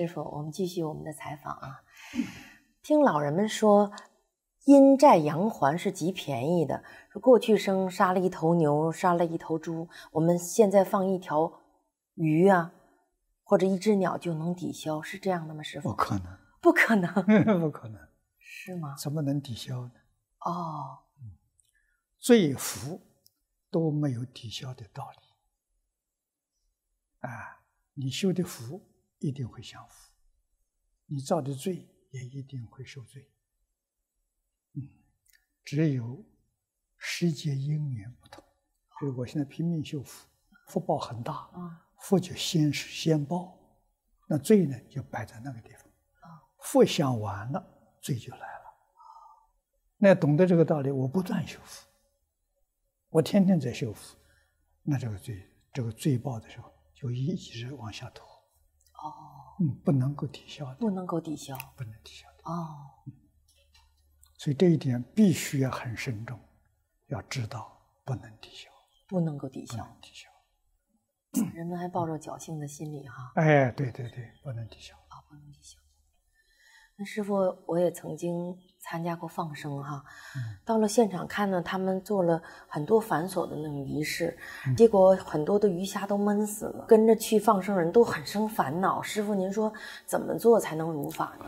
师傅，我们继续我们的采访啊。听老人们说，阴债阳还是极便宜的。说过去生杀了一头牛，杀了一头猪，我们现在放一条鱼啊，或者一只鸟就能抵消，是这样的吗？师傅？不可能，不可能，不可能，是吗？怎么能抵消呢？哦，罪福都没有抵消的道理。啊，你修的福一定会享福，你造的罪也一定会受罪。嗯，只有世界因缘不同。所以我现在拼命修福，福报很大，啊，福就先是先报，那罪呢就摆在那个地方。啊，福享完了，罪就来了。那懂得这个道理，我不断修复，我天天在修复，那这个罪，这个罪报的时候。就一直往下拖，哦，嗯，不能够抵消的，不能够抵消，不能抵消的，哦，所以这一点必须要很慎重，要知道不能抵消，不能够抵不消。能抵消。人们还抱着侥幸的心理哈，哎，对对对，不能抵消。啊，不能抵消。那师傅，我也曾经参加过放生哈，到了现场看呢，他们做了很多繁琐的那种仪式，结果很多的鱼虾都闷死了，跟着去放生人都很生烦恼。师傅，您说怎么做才能如法呢？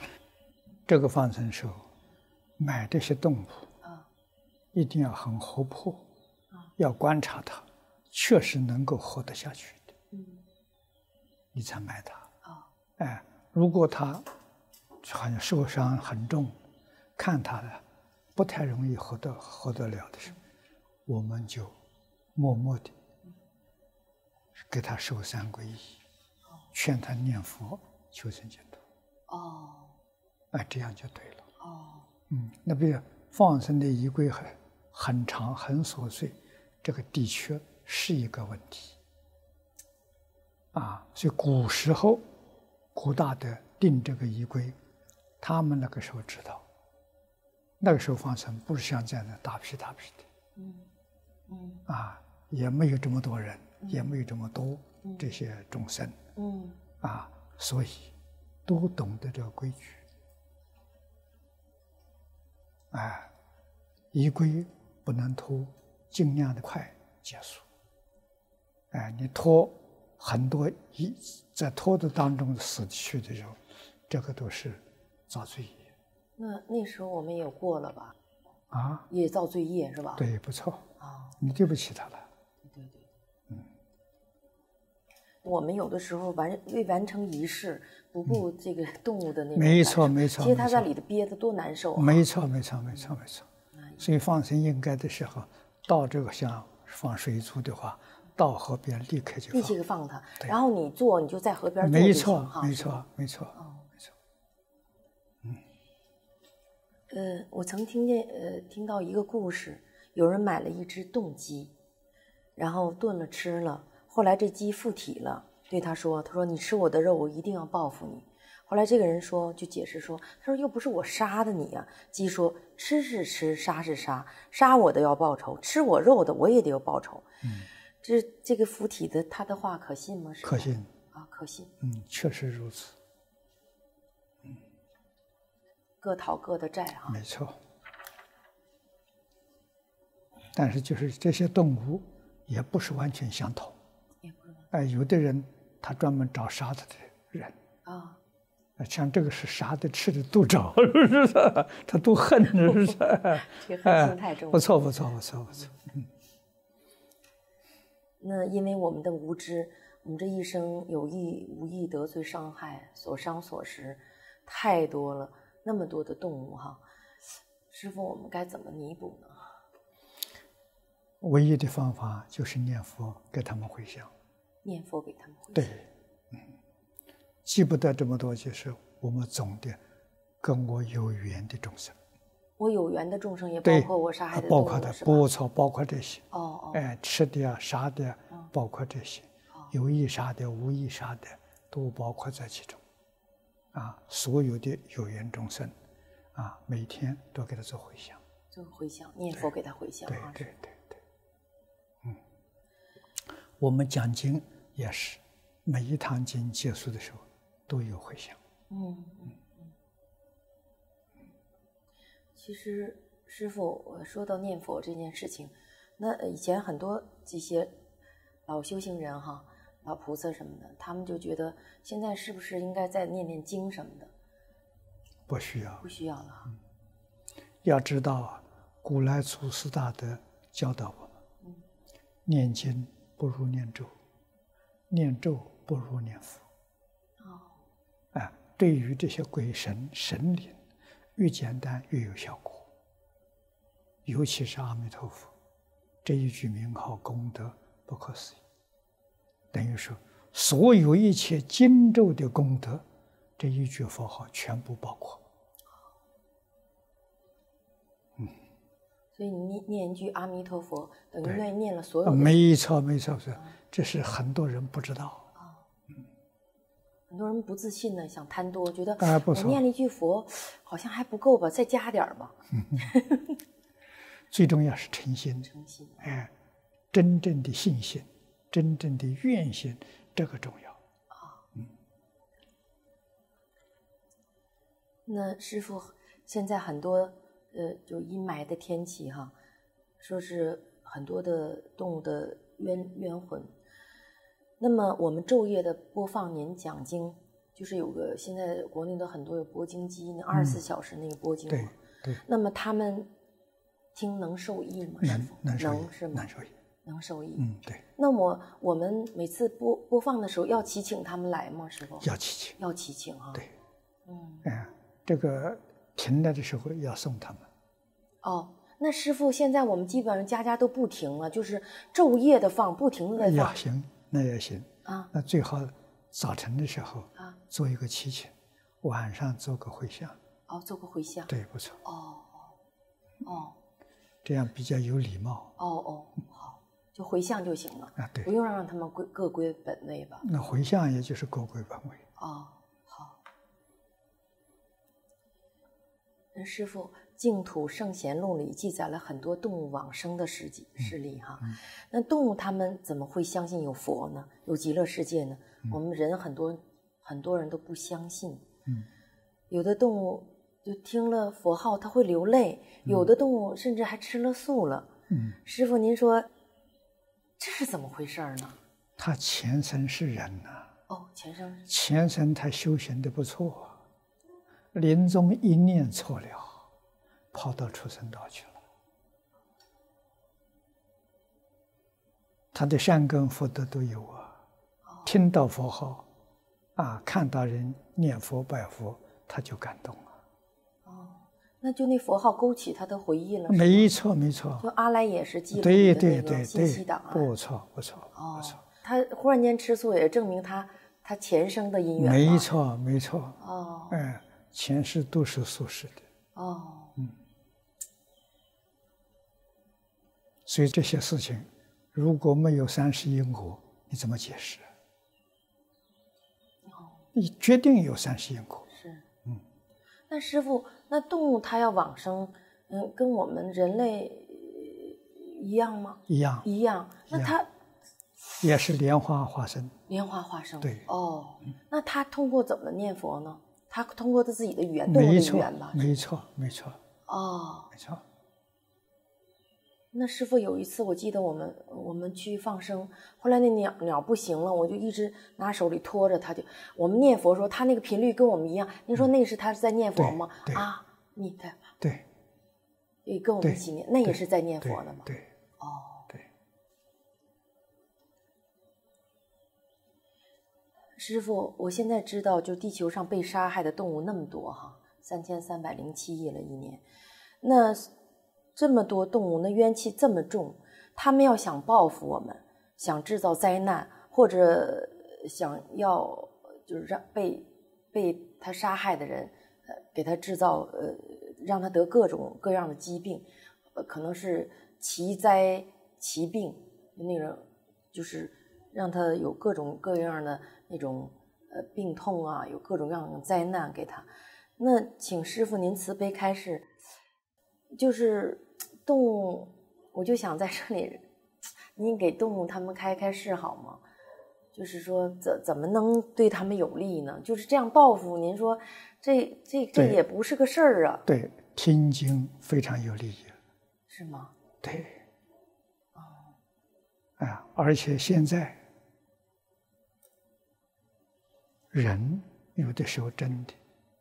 这个放生时候买这些动物啊，一定要很活泼，啊要观察它，确实能够活得下去的，嗯，你才买它。啊，哎，如果它好像受伤很重，看他的不太容易活得活得了的时候，我们就默默的给他受三皈依，劝他念佛求生净土，哦，哎，这样就对了。哦，嗯，那比如放生的仪规很很长很琐碎，这个的确是一个问题。啊，所以古时候古大德定这个仪规。他们那个时候知道，那个时候放生不是像这样的大批大批的，嗯嗯。啊，也没有这么多人，也没有这么多这些众生，嗯。啊，所以都懂得这个规矩，哎，仪规不能拖，尽量的快结束，哎，你拖很多一在拖的当中死去的时候，这个都是。造罪业，那那时候我们也过了吧？啊，也造罪业是吧？对，不错啊，你对不起他了。对对，嗯，我们有的时候完未完成仪式，不顾这个动物的那种没错没错其实他在里头憋得多难受啊！没错，没错，没错，没错。哎所以放生应该的时候，到这个像放水族的话，到河边立刻就立即放。它，对然后你坐你就在河边坐没错没错，没错，哦呃，我曾听见呃听到一个故事，有人买了一只冻鸡，然后炖了吃了，后来这鸡附体了，对他说：“他说你吃我的肉，我一定要报复你。”后来这个人说就解释说：“他说又不是我杀的你呀、鸡说：“吃是吃，杀是杀，杀我的要报仇，吃我肉的我也得要报仇。”嗯，这这个附体的他的话可信吗？可信，啊，可信，嗯，确实如此，各讨各的债啊、没错。但是就是这些动物也不是完全相同，也不是哎，有的人他专门找杀他的人，啊，啊，像这个是杀的吃的都找，是不是？他都恨，是不是？这个恨心太重。不错，不错，不错，不错。那因为我们的无知，我们这一生有意无意得罪伤害，所伤所食太多了，那么多的动物哈，师傅，我们该怎么弥补呢？唯一的方法就是念佛，给他们回向。念佛给他们回对，嗯，记不得这么多，就是我们总的跟我有缘的众生，我有缘的众生也包，括我杀害的包括的？不错，包括这些，哦哦，哎，吃的呀、杀的呀，包括这些，有意杀的、无意杀的，都包括在其中。啊，所有的有缘众生，啊，每天都给他做回向。做回向，念佛给他回向对啊。对对对，嗯，我们讲经也是，每一堂经结束的时候，都有回响。嗯嗯嗯。其实师傅，我说到念佛这件事情，那以前很多这些老修行人哈，老菩萨什么的，他们就觉得现在是不是应该再念念经什么的？不需要，不需要了哈。要知道，古来祖师大德教导我们：念经不如念咒，念咒不如念佛。哦，啊，对于这些鬼神神灵，越简单越有效果。尤其是阿弥陀佛这一句名号，功德不可思议。等于说，所有一切经咒的功德，这一句佛号全部包括。所以你念念一句阿弥陀佛，等于念念了所有。没错，没错，是，这是很多人不知道。啊，很多人不自信呢，想贪多，觉得我念了一句佛，好像还不够吧，再加点吧。最重要是诚心，诚心，哎，真正的信心，真正的愿心，这个重要。啊，嗯。那师傅，现在很多。呃，就阴霾的天气哈，说是很多的动物的冤冤魂。那么我们昼夜的播放您讲经，就是有个现在国内的很多有播经机，那二十四小时那个播经嘛。对对。那么他们听能受益吗？能能是吗？能受益。能受益。嗯，对。那么我们每次播播放的时候，要祈请他们来吗？师傅？要祈请。要祈请啊。对。嗯。哎，这个。停了的时候要送他们。哦，那师傅，现在我们基本上家家都不停了，就是昼夜的放，不停的放。行，那也行啊。那最好早晨的时候啊，做一个祈请，晚上做个回向。哦，做个回向。对，不错。哦哦哦，这样比较有礼貌。哦哦，好，就回向就行了啊，对，不用让他们归各归本位吧。那回向也就是各归本位。哦。好。那师傅，《净土圣贤录》里记载了很多动物往生的事迹事例哈。那动物他们怎么会相信有佛呢？有极乐世界呢？我们人很多很多人都不相信。嗯，有的动物就听了佛号，它会流泪；有的动物甚至还吃了素了。嗯，师傅，您说这是怎么回事呢？他前生是人呐。哦，前生。前生他修行的不错。临终一念错了，跑到畜生道去了。他的善根福德都有啊，听到佛号，啊，看到人念佛拜佛，他就感动了。哦，那就那佛号勾起他的回忆了。没错，没错。就阿赖也是记录的那个信息档案。不错，不错，不错。他忽然间吃素，也证明他他前生的因缘。没错，没错。哦，哎。前世都是素食的哦，嗯，所以这些事情如果没有三世因果，你怎么解释？哦，你决定有三世因果。是，嗯，那师傅，那动物它要往生，嗯，跟我们人类一样吗？一样，一样。那它也是莲花化身。莲花化身。对。哦，那它通过怎么念佛呢？它通过它自己的语言，动物的语言吧？没错，没错。哦，没错。那师傅有一次，我记得我们我们去放生，后来那鸟鸟不行了，我就一直拿手里托着它，就我们念佛说，它那个频率跟我们一样。您说那是它是在念佛吗？啊，你的对，也跟我们一起念，那也是在念佛的吗？对，哦。对师傅，我现在知道，就地球上被杀害的动物那么多哈，三千三百零七亿了一年。那这么多动物，那冤气这么重，他们要想报复我们，想制造灾难，或者想要就是让被被他杀害的人，呃，给他制造呃，让他得各种各样的疾病，呃，可能是奇灾奇病，那种就是让他有各种各样的。那种呃病痛啊，有各种各样的灾难给他。那请师傅您慈悲开示，就是动物，我就想在这里，您给动物他们开开示好吗？就是说怎怎么能对他们有利呢？就是这样报复，您说这这这也不是个事儿啊，对，听经非常有利益。是吗？对，啊，而且现在人有的时候真的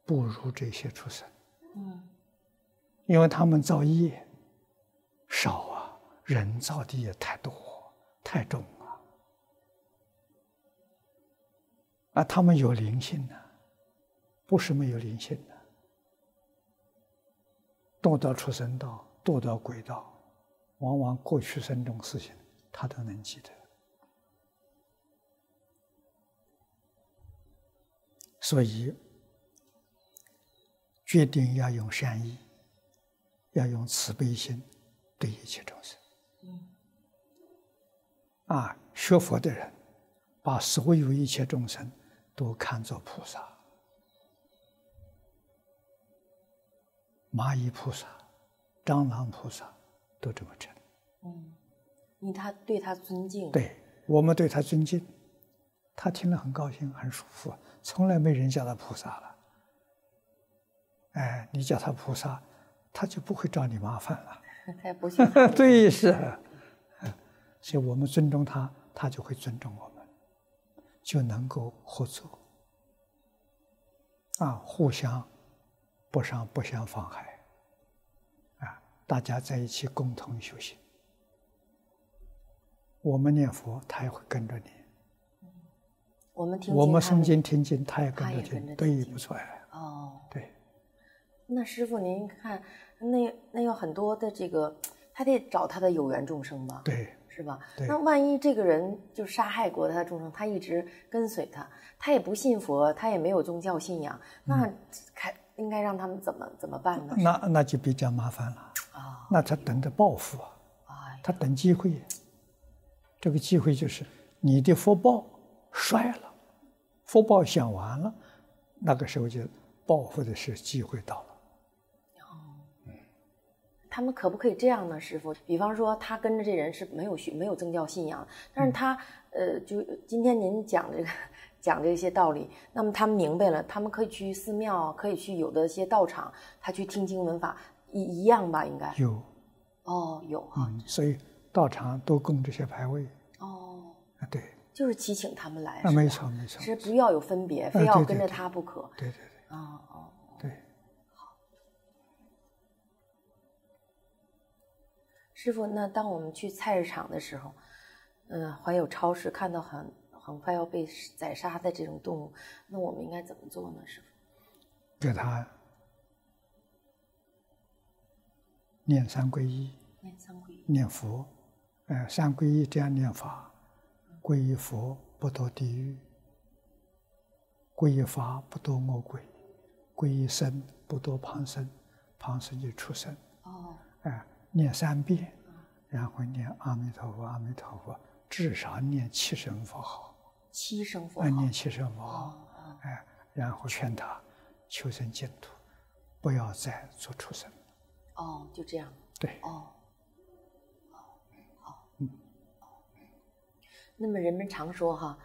不如这些畜生，嗯，因为他们造业少啊，人造的也太多太重了，啊，他们有灵性的，不是没有灵性的，堕到畜生道，堕到鬼道，往往过去生中事情他都能记得。所以，决定要用善意，要用慈悲心对一切众生。啊，学佛的人，把所有一切众生都看作菩萨，蚂蚁菩萨、蟑螂菩萨都这么称。因为他对他尊敬，对我们对他尊敬，他听了很高兴，很舒服，从来没人叫他菩萨了。哎，你叫他菩萨，他就不会找你麻烦了。他也不信 对，是。所以我们尊重他，他就会尊重我们，就能够合作。啊，互相不伤，不相妨害。啊，大家在一起共同修行。我们念佛，他也会跟着念；我们听我们诵经听经，他也跟着听。对，听经不哦。对。那师傅您看，那那有很多的这个，他得找他的有缘众生吧？对，是吧？对那万一这个人就杀害过他的众生，他一直跟随他，他也不信佛，他也没有宗教信仰，那嗯该应该让他们怎么怎么办呢？那那就比较麻烦了。啊，那他等着报复啊，哎，他等机会。这个机会就是你的福报衰了，福报享完了，那个时候就报复的是机会到了。他们可不可以这样呢，师傅？比方说，他跟着这人是没有学、没有宗教信仰，但是他，呃，就今天您讲这个 讲这些道理，那么他们明白了，他们可以去寺庙，可以去有的一些道场，他去听经闻法，一一样吧？应该有，哦，有哈、嗯，所以道场都供这些牌位哦，啊，对，就是祈请他们来，啊，没错没错，是不要有分别，非对对要跟着他不可。对对啊哦，师傅，那当我们去菜市场的时候，嗯、还有超市看到很很快要被宰杀的这种动物，那我们应该怎么做呢？师傅？给他念三皈依，念三皈依。念佛，呃，三皈依这样念法，皈依佛不堕地狱，皈依法不堕恶鬼，皈依僧不堕旁生，旁生就出生，哦，哎、念三遍，然后念阿弥陀佛，阿弥陀佛，至少念七声佛号，七声佛哎，号。念七声佛号，哎，然后劝他求生净土，不要再做畜生。哦，就这样。对，哦，好，好。那么人们常说哈，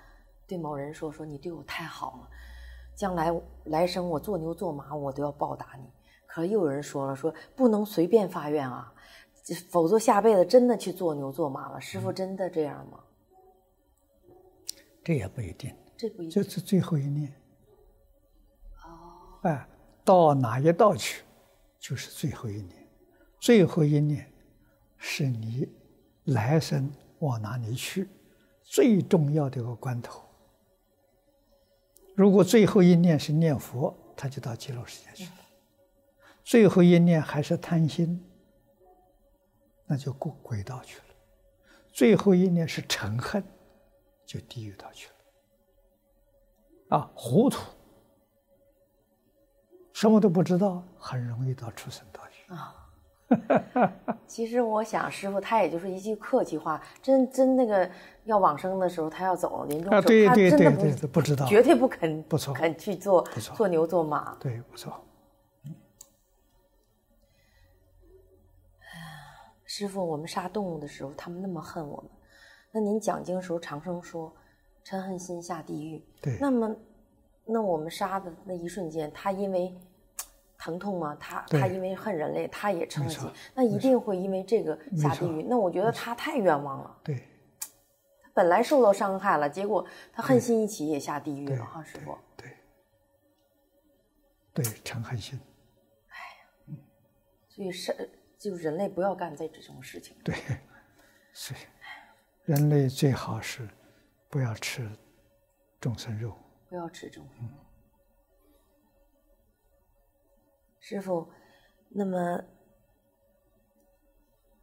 对某人说说你对我太好了，将来来生我做牛做马我都要报答你。可是又有人说了，说不能随便发愿啊，这否则下辈子真的去做牛做马了。师傅真的这样吗？这也不一定，这不一定。这是最后一念。哦，哎，到哪一道去，就是最后一念。最后一念，是你来生往哪里去最重要的一个关头。如果最后一念是念佛，他就到极乐世界去了；最后一念还是贪心，那就过轨道去了；最后一念是嗔恨，就地狱道去了。啊，糊涂。什么都不知道，很容易到畜生道去啊。其实我想师傅他也就是一句客气话，真真那个要往生的时候，他要走了临终啊，时候，他对对真的不对对，不知道，绝对不肯不错肯去做做牛做马。对，不错。师傅，我们杀动物的时候，他们那么恨我们，那您讲经的时候，长生说，嗔恨心下地狱。对，那么，那我们杀的那一瞬间，他因为疼痛吗？他他因为恨人类，他也嗔恨心，那一定会因为这个下地狱。那我觉得他太冤枉了。对，他本来受到伤害了，结果他恨心一起也下地狱了哈，师傅。对，对，嗔恨心，所以是就是人类不要干这这种事情。对，是，人类最好是不要吃众生肉。不要吃众生。师傅，那么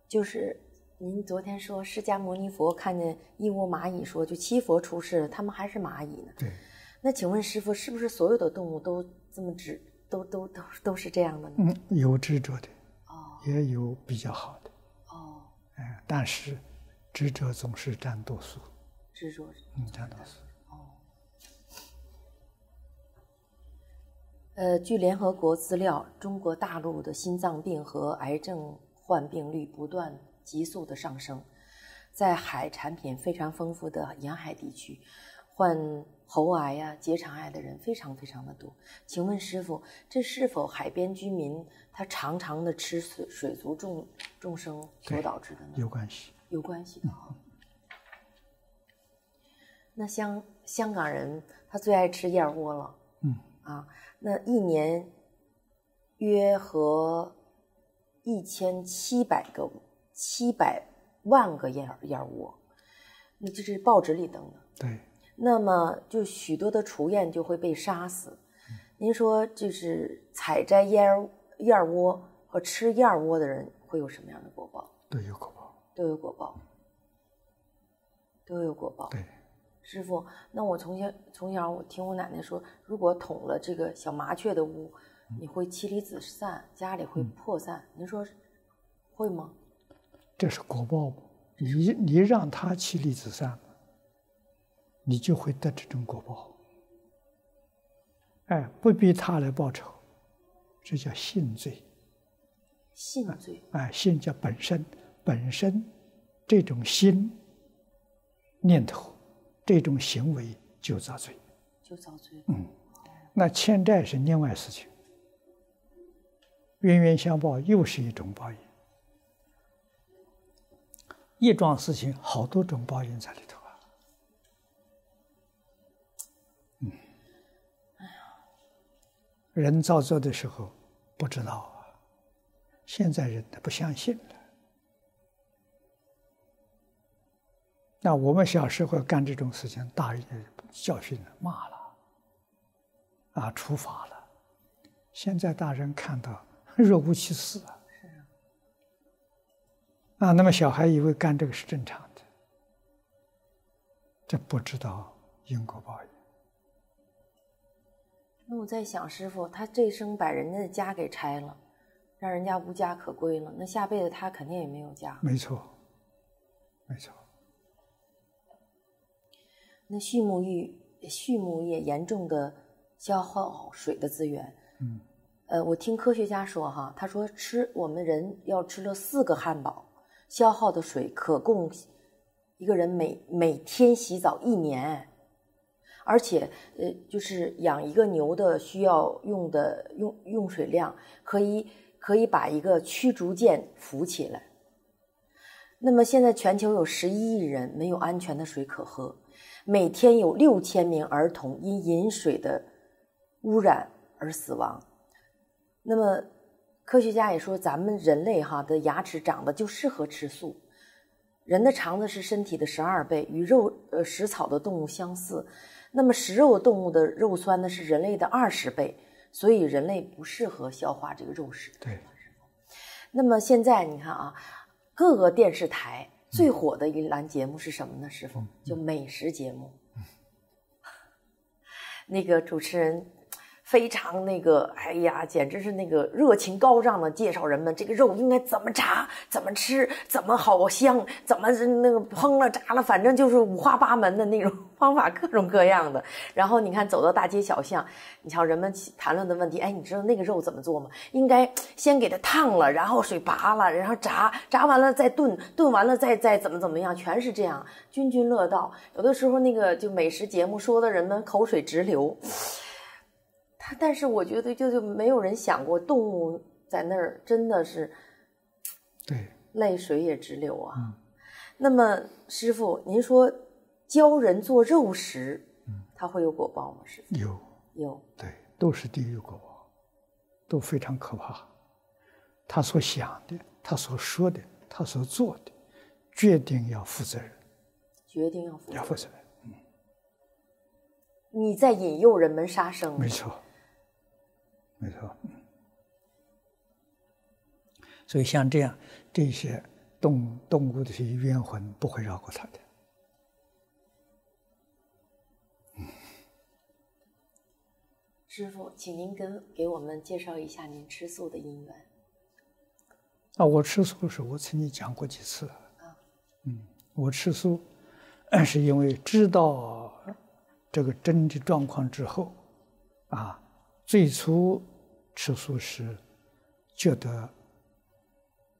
就是您昨天说释迦牟尼佛看见一窝蚂蚁说，就七佛出世了，他们还是蚂蚁呢？对，那请问师傅，是不是所有的动物都这么执，都都都都是这样的呢？嗯，有执着的，哦也有比较好的，哦，哎，但是执着总是占多数，执着。嗯，占多数。哦。呃，据联合国资料，中国大陆的心脏病和癌症患病率不断急速的上升，在海产品非常丰富的沿海地区，患喉癌呀、结肠癌的人非常非常的多。请问师傅，这是否海边居民他常常的吃水水族众众生所导致的呢？有关系。有关系的哈。那香香港人他最爱吃燕窝了，嗯啊，那一年约合一千七百个七百万个燕燕窝，那这是报纸里登的。对，那么就许多的雏燕就会被杀死。您说，就是采摘燕燕窝和吃燕窝的人会有什么样的果报？都有果报。都有果报，都有果报。对，师傅，那我从小从小我听我奶奶说，如果捅了这个小麻雀的窝，你会妻离子散，家里会破散。您说会吗？这是果报。你你让他妻离子散，你就会得这种果报。哎，不逼他来报仇，这叫性罪。信罪哎，性叫本身，本身这种心念头，这种行为就造罪。就遭罪。嗯那欠债是另外事情，冤冤相报又是一种报应。一桩事情好多种报应在里头啊。嗯，人造作的时候不知道啊，现在人他不相信了。那我们小时候干这种事情，大人教训了、骂了，啊，处罚了。现在大人看到若无其事啊，啊，那么小孩以为干这个是正常的，这不知道因果报应。那我在想，师傅，他这一生把人家的家给拆了，让人家无家可归了，那下辈子他肯定也没有家。没错，没错。那畜牧业畜牧业严重的消耗水的资源。嗯，呃，我听科学家说哈，他说吃我们人要吃了四个汉堡，消耗的水可供一个人每每天洗澡一年，而且呃，就是养一个牛的需要用的用用水量，可以可以把一个驱逐舰浮起来。那么现在全球有十一亿人没有安全的水可喝。每天有六千名儿童因饮水的污染而死亡。那么，科学家也说，咱们人类哈的牙齿长得就适合吃素。人的肠子是身体的十二倍，与肉呃食草的动物相似。那么食肉动物的肉酸呢是人类的二十倍，所以人类不适合消化这个肉食。对。那么现在你看啊，各个电视台。最火的一栏节目是什么呢？师傅，就美食节目。那个主持人非常那个，哎呀，简直是那个热情高涨的介绍人们这个肉应该怎么炸、怎么吃、怎么好香、怎么那个烹了、炸了，反正就是五花八门的那种 方法各种各样的。然后你看走到大街小巷，你瞧人们谈论的问题，哎，你知道那个肉怎么做吗？应该先给它烫了，然后水拔了，然后炸，炸完了再炖，炖完了再再怎么怎么样，全是这样，津津乐道。有的时候那个就美食节目说的人们口水直流。他但是我觉得就就没有人想过动物在那儿真的是，对，泪水也直流啊。那么师傅，您说教人做肉食，他会有果报吗？师傅有有，对，都是地狱果报，都非常可怕。他所想的，他所说的，他所做的，决定要负责任，决定要负要负责任。嗯你在引诱人们杀生，没错。没错，所以像这样这些动动物的这些冤魂不会饶过他的。师傅，请您跟给我们介绍一下您吃素的因缘。啊，我吃素是我曾经讲过几次。啊，嗯，我吃素是因为知道这个真的状况之后，啊，最初。吃素食，觉得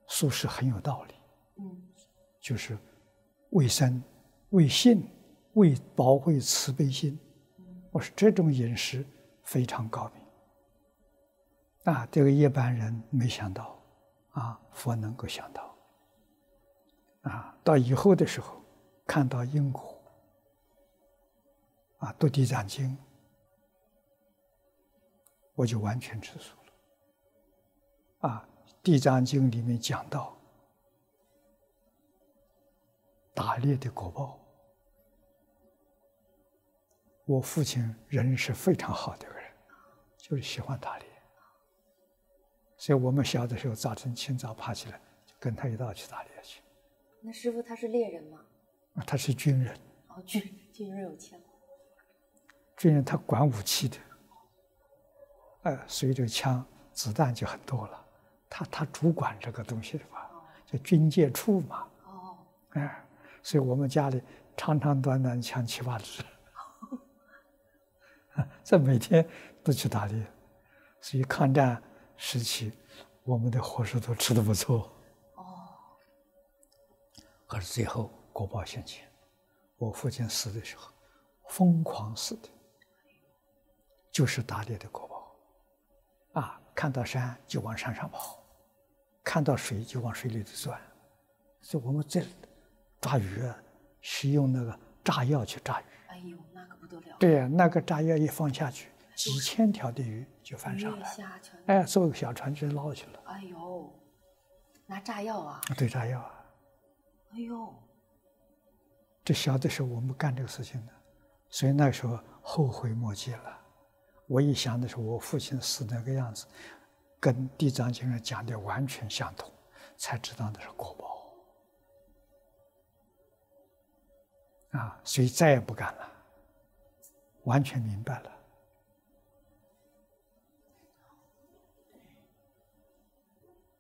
素食很有道理，嗯，就是卫生、为信、为保卫慈悲心。我说这种饮食非常高明，啊，这个一般人没想到，啊，佛能够想到，啊，到以后的时候看到因果，啊，读地藏经。我就完全吃素了。啊，《地藏经》里面讲到打猎的果报。我父亲人是非常好的一个人，就是喜欢打猎，所以我们小的时候早晨清早爬起来就跟他一道去打猎去。那师傅他是猎人吗？啊，他是军人。哦，军军人有枪。军人他管武器的。呃，随着枪子弹就很多了，他他主管这个东西的吧，叫军械处嘛。哦，哎，所以我们家里长长短短枪七八支，这每天都去打猎，所以抗战时期我们的伙食都吃的不错。哦，可是最后国报现前，我父亲死的时候，疯狂死的，就是打猎的国报。啊，看到山就往山上跑，看到水就往水里头钻，所以我们这抓鱼啊，是用那个炸药去炸鱼。哎呦，那可不得了！对呀，那个炸药一放下去，几千条的鱼就翻上来。哎，坐个小船就捞去了。哎呦，拿炸药啊？对，炸药啊。哎呦，这小的时候我们干这个事情的，所以那时候后悔莫及了。我一想的时候，我父亲死那个样子，跟《地藏经》上讲的完全相同，才知道那是果报啊！所以再也不敢了，完全明白了。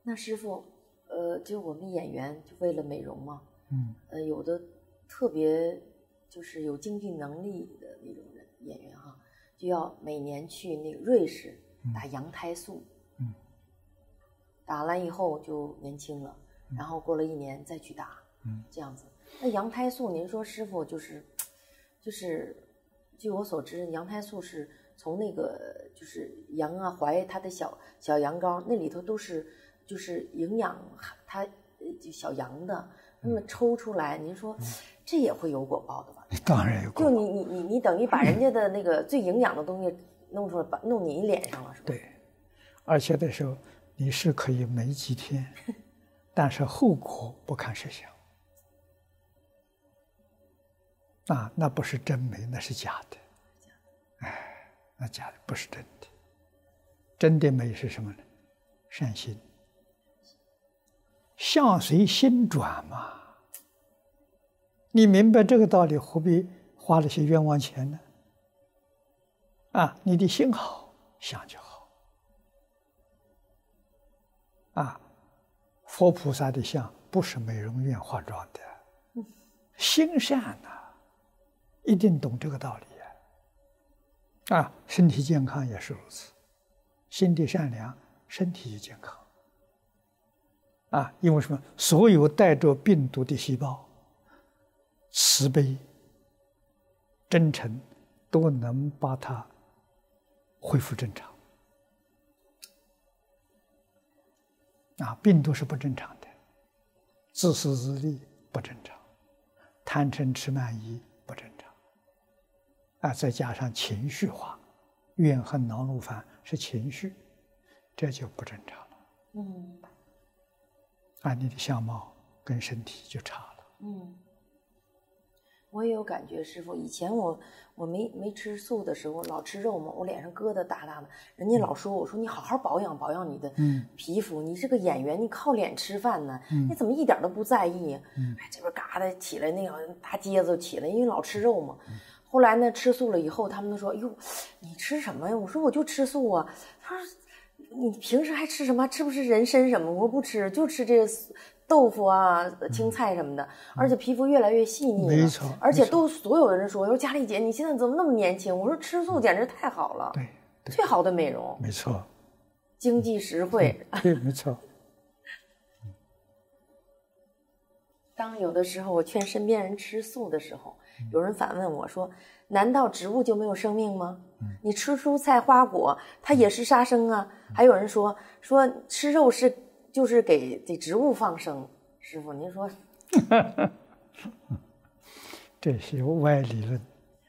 那师傅，呃，就我们演员就为了美容嘛，嗯，呃，有的特别就是有经济能力的那种人演员哈。就要每年去那个瑞士打羊胎素，嗯，打完以后就年轻了，然后过了一年再去打，嗯，这样子。那羊胎素，您说师傅就是，就是，据我所知，羊胎素是从那个就是羊啊怀它的小小羊羔那里头都是就是营养它就小羊的，那么抽出来，您说这也会有果报的吧？当然有果报。就你你你你等于把人家的那个最营养的东西弄出来，把弄你脸上了，是吧？对，而且的时候你是可以美几天，但是后果不堪设想。啊，那不是真美，那是假的。哎，那假的不是真的。真的美是什么呢？善心，相随心转嘛。你明白这个道理，何必花那些冤枉钱呢？啊，你的心好，想就好。啊，佛菩萨的像不是美容院化妆的，心善呐。一定懂这个道理呀。啊，身体健康也是如此，心地善良，身体就健康。啊，因为什么？所有带着病毒的细胞，慈悲、真诚，都能把它恢复正常。啊，病毒是不正常的，自私自利不正常，贪嗔痴慢疑不正常。啊，再加上情绪化，怨恨恼怒烦是情绪，这就不正常了。嗯，啊，你的相貌跟身体就差了。嗯。我也有感觉，师傅。以前我我没没吃素的时候，老吃肉嘛，我脸上疙瘩大大的。人家老说我说你好好保养保养你的皮肤，你是个演员，你靠脸吃饭呢，你怎么一点都不在意？哎，这边嘎的起来那个大疖子起来，因为老吃肉嘛。后来呢，吃素了以后，他们都说：“哟，你吃什么呀？”我说：“我就吃素啊。”他说：“你平时还吃什么？吃不吃人参什么？”我说：“不吃，就吃这。”豆腐啊，青菜什么的，而且皮肤越来越细腻了。没错，而且都所有人说，说佳丽姐，你现在怎么那么年轻？我说吃素简直太好了，对，最好的美容。没错，经济实惠。对，没错。当有的时候我劝身边人吃素的时候，有人反问我说：“难道植物就没有生命吗？你吃蔬菜花果，它也是杀生啊。”还有人说说吃肉是。就是给给植物放生，师傅，您说，这 是歪理论，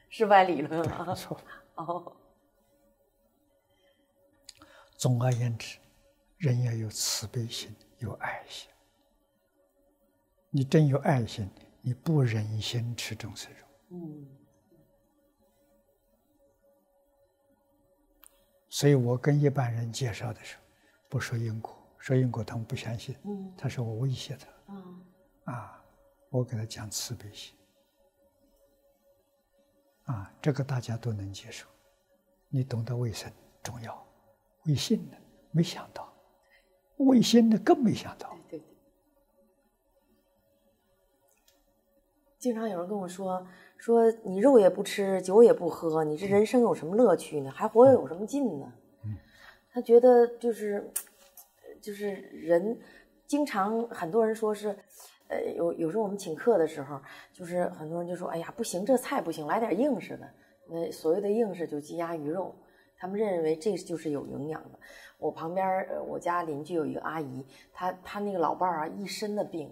是歪理论啊，错 哦。总而言之，人要有慈悲心，有爱心。你真有爱心，你不忍心吃众生肉。嗯。所以我跟一般人介绍的时候，不说因果。说因果，他们不相信。嗯，他说我威胁他。嗯，啊，我给他讲慈悲心。啊，这个大家都能接受。你懂得卫生重要，微信的没想到，微信的更没想到。对对。经常有人跟我说说你肉也不吃，酒也不喝，你这人生有什么乐趣呢？还活着有什么劲呢？嗯，他觉得就是。就是人，经常很多人说是，呃，有有时候我们请客的时候，就是很多人就说，哎呀，不行，这菜不行，来点硬实的。那所谓的硬实就鸡鸭鱼肉，他们认为这就是有营养的。我旁边，我家邻居有一个阿姨，她她那个老伴儿啊，一身的病，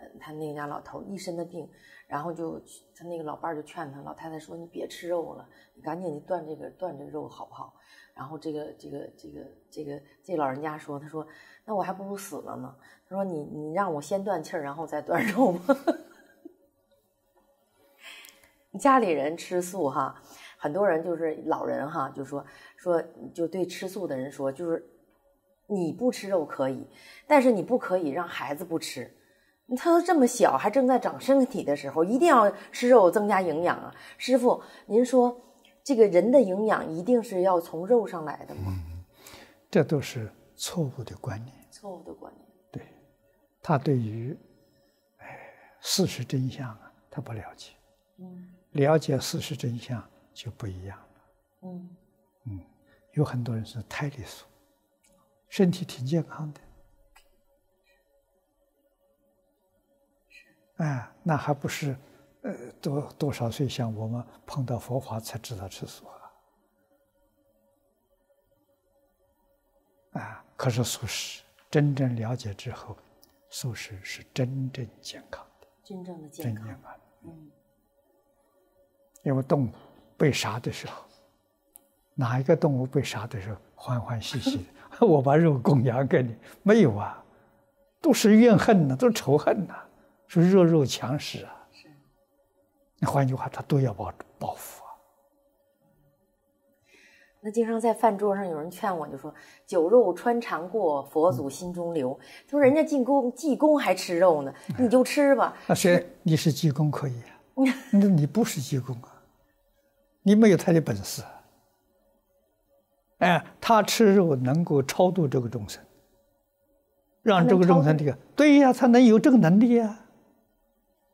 呃，他那家老头一身的病，然后就他那个老伴儿就劝他，老太太说，你别吃肉了，你赶紧断这个断这个肉好不好？然后这个这个这个这个这老人家说：“他说，那我还不如死了呢。他说，你你让我先断气儿，然后再断肉吗？家里人吃素哈，很多人就是老人哈，就说说就对吃素的人说，就是你不吃肉可以，但是你不可以让孩子不吃。他都这么小，还正在长身体的时候，一定要吃肉增加营养啊。师傅，您说。”这个人的营养一定是要从肉上来的吗？嗯，这都是错误的观念。错误的观念。对，他对于，哎，事实真相啊，他不了解。嗯。了解事实真相就不一样了。嗯。嗯，有很多人是胎里素，身体挺健康的。是。哎，那还不是？呃，多多少岁像我们碰到佛法才知道吃素啊！啊，可是素食真正了解之后，素食是真正健康的，真正的健康。嗯，因为动物被杀的时候，哪一个动物被杀的时候欢欢喜喜的？我把肉供养给你，没有啊，都是怨恨呐，都是仇恨呐，是弱肉强食啊。那换句话，他都要报报复啊。那经常在饭桌上有人劝我，就说“酒肉穿肠过，佛祖心中留”。他说：“人家进宫济公还吃肉呢，你就吃吧。”那谁？你是济公可以啊？那你不是济公啊？你没有他的本事。哎，他吃肉能够超度这个众生，让这个众生这个对呀，他能有这个能力呀。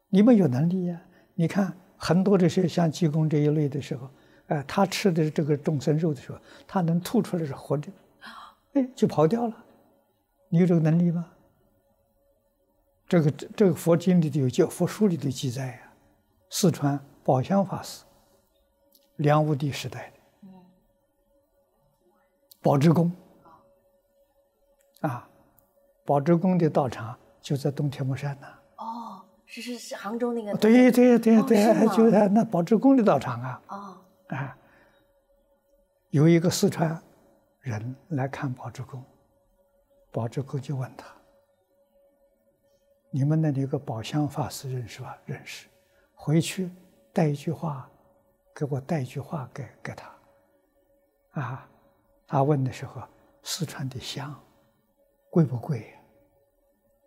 你们有能力呀。你看很多这些像济公这一类的时候，哎，他吃的这个众生肉的时候，他能吐出来是活的，哎，就跑掉了。你有这个能力吗？这个这个佛经里头有叫佛书里头记载呀，四川宝相法师，梁武帝时代的，宝志公，啊，宝志公的道场就在东天目山呐。是是是，杭州那个。对对对对，就在那宝智公的道场啊。哦。啊，有一个四川人来看宝智公，宝智公就问他：“你们那里有个宝相法师认识吧？认识。回去带一句话，给我带一句话给给他。啊，他问的时候，四川的香贵不贵？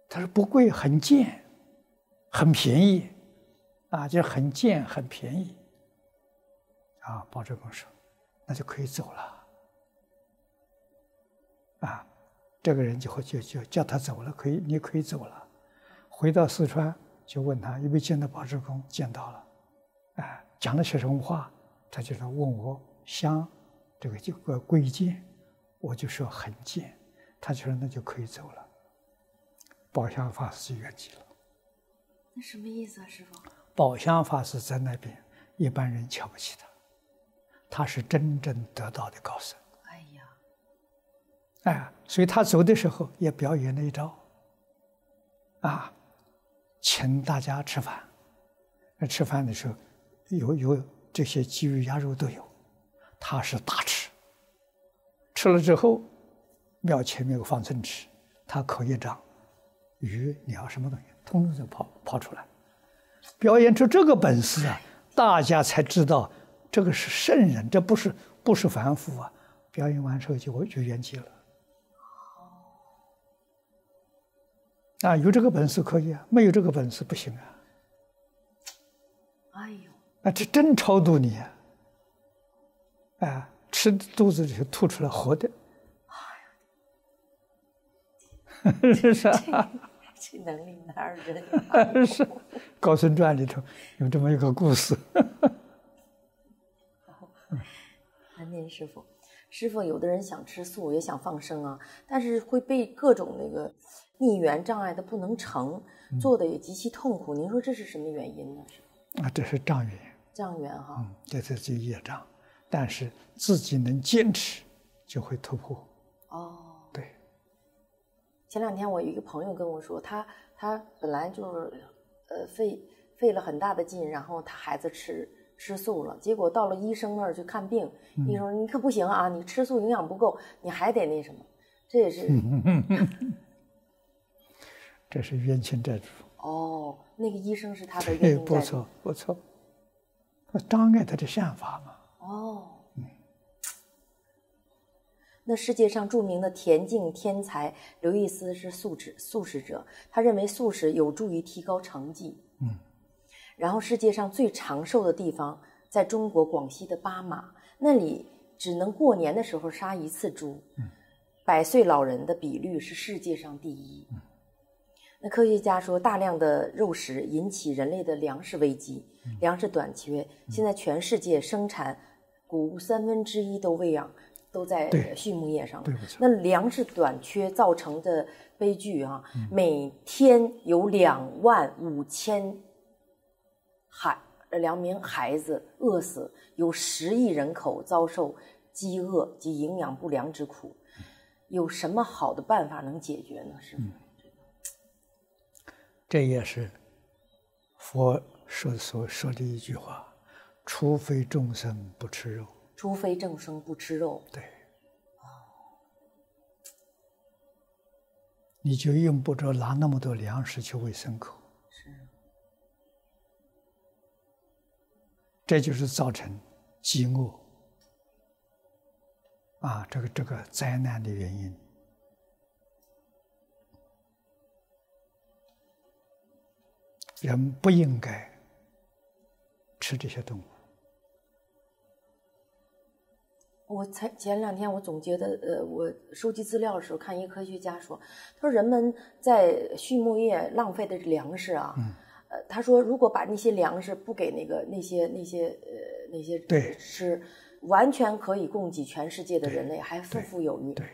他说不贵，很贱。很便宜，啊，就很贱，很便宜。啊，包志公说，那就可以走了。啊，这个人就会就就叫他走了，可以，你可以走了。回到四川，就问他有没有见到包志公，见到了。啊，讲了些什么话？他就说问我香，这个就个贵贱，我就说很贱。他就说那就可以走了。宝相法师就圆寂了。那什么意思啊，师傅？宝相法师在那边，一般人瞧不起他，他是真正得道的高僧。哎呀，哎，所以他走的时候也表演了一招，啊，请大家吃饭。那吃饭的时候，有有这些鸡鱼鸭肉都有，他是大吃。吃了之后，庙前面有个方寸尺，他口一张，鱼鸟什么东西。通通就跑跑出来，表演出这个本事啊，大家才知道这个是圣人，这不是不是凡夫啊。表演完之后就就圆寂了。啊，有这个本事可以啊，没有这个本事不行啊。哎呦，啊，这真超度你啊！啊，吃肚子里吐出来活的。哎呀，是是啊。这能力哪儿人？是《高僧传》里头有这么一个故事。南念师傅，师傅，有的人想吃素，也想放生啊，但是会被各种那个逆缘障碍的不能成，做的也极其痛苦。您说这是什么原因呢？啊，这是障缘。障缘哈。嗯，这是就业障，但是自己能坚持，就会突破。哦。前两天我一个朋友跟我说，他他本来就是，呃，费费了很大的劲，然后他孩子吃吃素了，结果到了医生那儿去看病，医生说你可不行啊，你吃素营养不够，你还得那什么，这也是，这是冤亲债主。哦，那个医生是他的冤亲债主。不错不错，他障碍他的善法嘛。哦。那世界上著名的田径天才刘易斯是素食素食者，他认为素食有助于提高成绩。嗯，然后世界上最长寿的地方在中国广西的巴马，那里只能过年的时候杀一次猪，百岁老人的比率是世界上第一。那科学家说，大量的肉食引起人类的粮食危机，粮食短缺，现在全世界生产谷物三分之一都喂养。都在畜牧业上了，那粮食短缺造成的悲剧啊，每天有两万五千孩两名孩子饿死，有十亿人口遭受饥饿及营养不良之苦，有什么好的办法能解决呢？是吗？这也是佛说所说的一句话：除非众生不吃肉。除非众生不吃肉，对，你就用不着拿那么多粮食去喂牲口，是，这就是造成饥饿啊，这个这个灾难的原因。人不应该吃这些动物。我才前两天我总结的，呃，我收集资料的时候看一个科学家说，他说人们在畜牧业浪费的粮食啊，呃，他说如果把那些粮食不给那个那些那些呃那些对吃，完全可以供给全世界的人类，还富富有余。对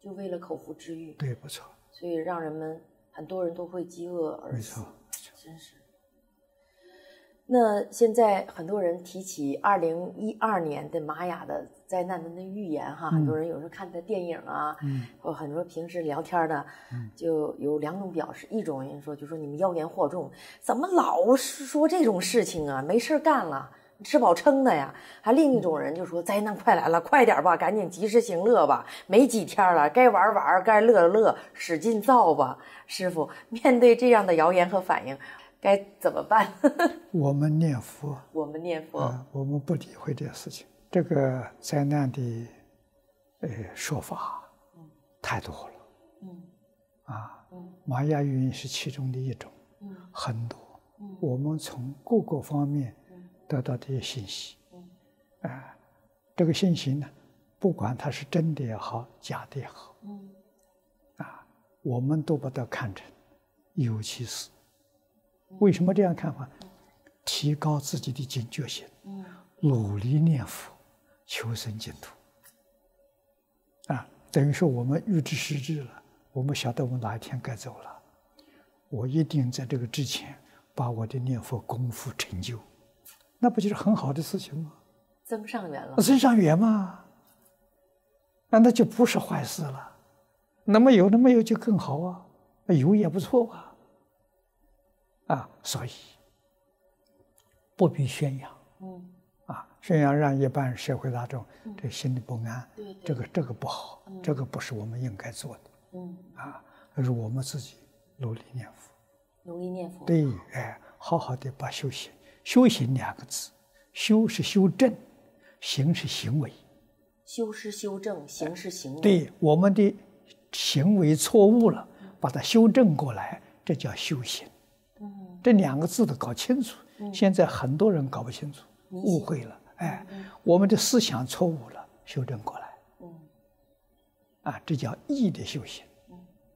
就为了口腹之欲，对，不错，所以让人们很多人都会饥饿而死没错。，真是。那现在很多人提起二零一二年的玛雅的灾难的那预言哈，很多人有时候看的电影啊，嗯或很多平时聊天的，就有两种表示，一种人说就说你们妖言惑众，怎么老是说这种事情啊？没事儿干了。吃饱撑的呀，还另一种人就说灾难快来了，快点吧，赶紧及时行乐吧，没几天了，该玩玩，该乐乐，使劲造吧。师傅，面对这样的谣言和反应，该怎么办？我们念佛。我们念佛，啊，我们不理会这些事情。这个灾难的呃说法太多了。嗯。啊，嗯。玛雅语音是其中的一种，嗯很多。嗯。我们从各个方面嗯。得到这些信息。嗯，啊，这个信息呢，不管它是真的也好，假的也好，嗯。我们都把它看成有其事。为什么这样看法？提高自己的警觉性，嗯努力念佛，求生净土。啊，等于说我们预知时至了，我们晓得我们哪一天该走了，我一定在这个之前把我的念佛功夫成就，那不就是很好的事情吗？增上缘了。增上缘嘛，那那就不是坏事了。那么有，那么有就更好啊，有也不错啊。啊，所以不必宣扬嗯，啊，宣扬让一般社会大众这心里不安，对对，这个这个不好，这个不是我们应该做的嗯，啊，而是我们自己努力念佛。努力念佛。对，哎，好好的把修行，修行两个字，修是修正，行是行为。修是修正，行是行为。，对我们的行为错误了，把它修正过来，这叫修行。嗯这两个字都搞清楚。现在很多人搞不清楚，误会了。哎，我们的思想错误了，修正过来。嗯啊，这叫义的修行。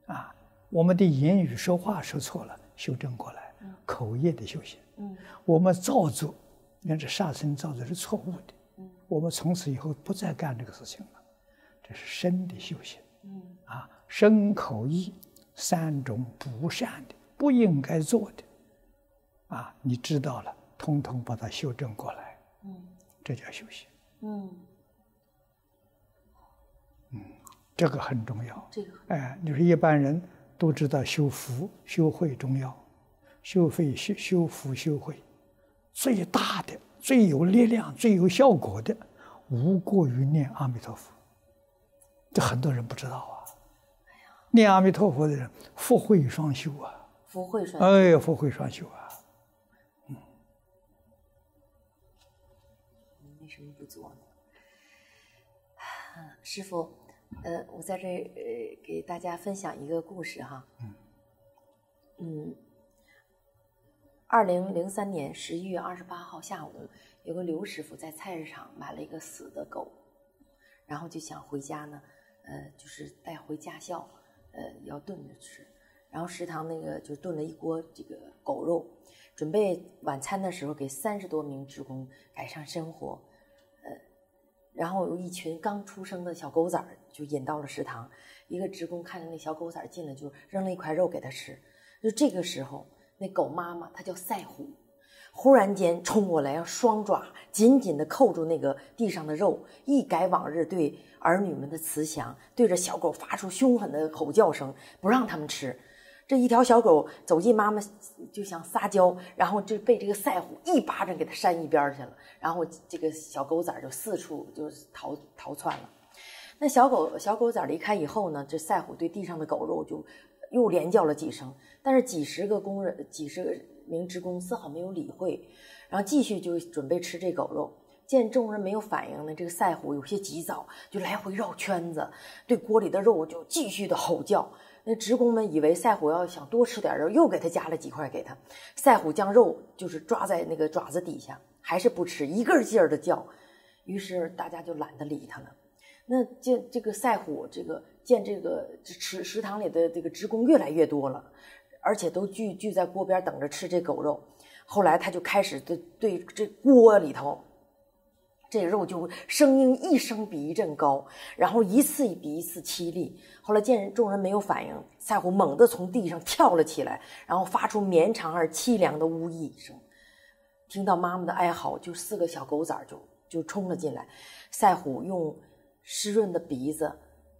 啊，我们的言语说话说错了，修正过来，口业的修行。嗯我们造作，你看这杀生造作是错误的。嗯我们从此以后不再干这个事情了，这是身的修行。嗯啊，身口意三种不善的、不应该做的，啊，你知道了，通通把它修正过来，嗯这叫修行。嗯，这个很重要。这个哎，你说一般人都知道修福、修慧重要，修慧、修修福、修慧，最大的、最有力量、最有效果的，无过于念阿弥陀佛。这很多人不知道啊。念阿弥陀佛的人，福慧双修啊！福慧双哎，福慧双修啊！师傅，呃，我在这儿呃给大家分享一个故事哈。嗯。二零零三年十一月二十八号下午，有个刘师傅在菜市场买了一个死的狗，然后就想回家呢，呃，就是带回驾校，呃，要炖着吃。然后食堂那个就炖了一锅这个狗肉，准备晚餐的时候给三十多名职工改善生活，呃，然后有一群刚出生的小狗崽儿就引到了食堂，一个职工看着那小狗崽儿进来就扔了一块肉给他吃，就这个时候那狗妈妈它叫赛虎，忽然间冲过来，让双爪紧紧地扣住那个地上的肉，一改往日对儿女们的慈祥，对着小狗发出凶狠的吼叫声，不让他们吃。这一条小狗走进妈妈就想撒娇，然后就被这个赛虎一巴掌给它扇一边儿去了，然后这个小狗崽就四处就逃逃窜了。那小狗小狗崽离开以后呢，这赛虎对地上的狗肉就又连叫了几声，但是几十个工人、几十个名职工丝毫没有理会，然后继续就准备吃这狗肉。见众人没有反应呢，这个赛虎有些急躁，就来回绕圈子，对锅里的肉就继续的吼叫。那职工们以为赛虎要想多吃点肉，又给他加了几块给他。赛虎将肉就是抓在那个爪子底下，还是不吃，一个劲儿的叫。于是大家就懒得理他了。那见这个赛虎，这个见这个食食堂里的这个职工越来越多了，而且都聚聚在锅边等着吃这狗肉。后来他就开始对对这锅里头，这肉就声音一声比一阵高，然后一次比一次凄厉。后来见众人没有反应，赛虎猛地从地上跳了起来，然后发出绵长而凄凉的呜咽声。听到妈妈的哀嚎，就四个小狗崽就就冲了进来。赛虎用湿润的鼻子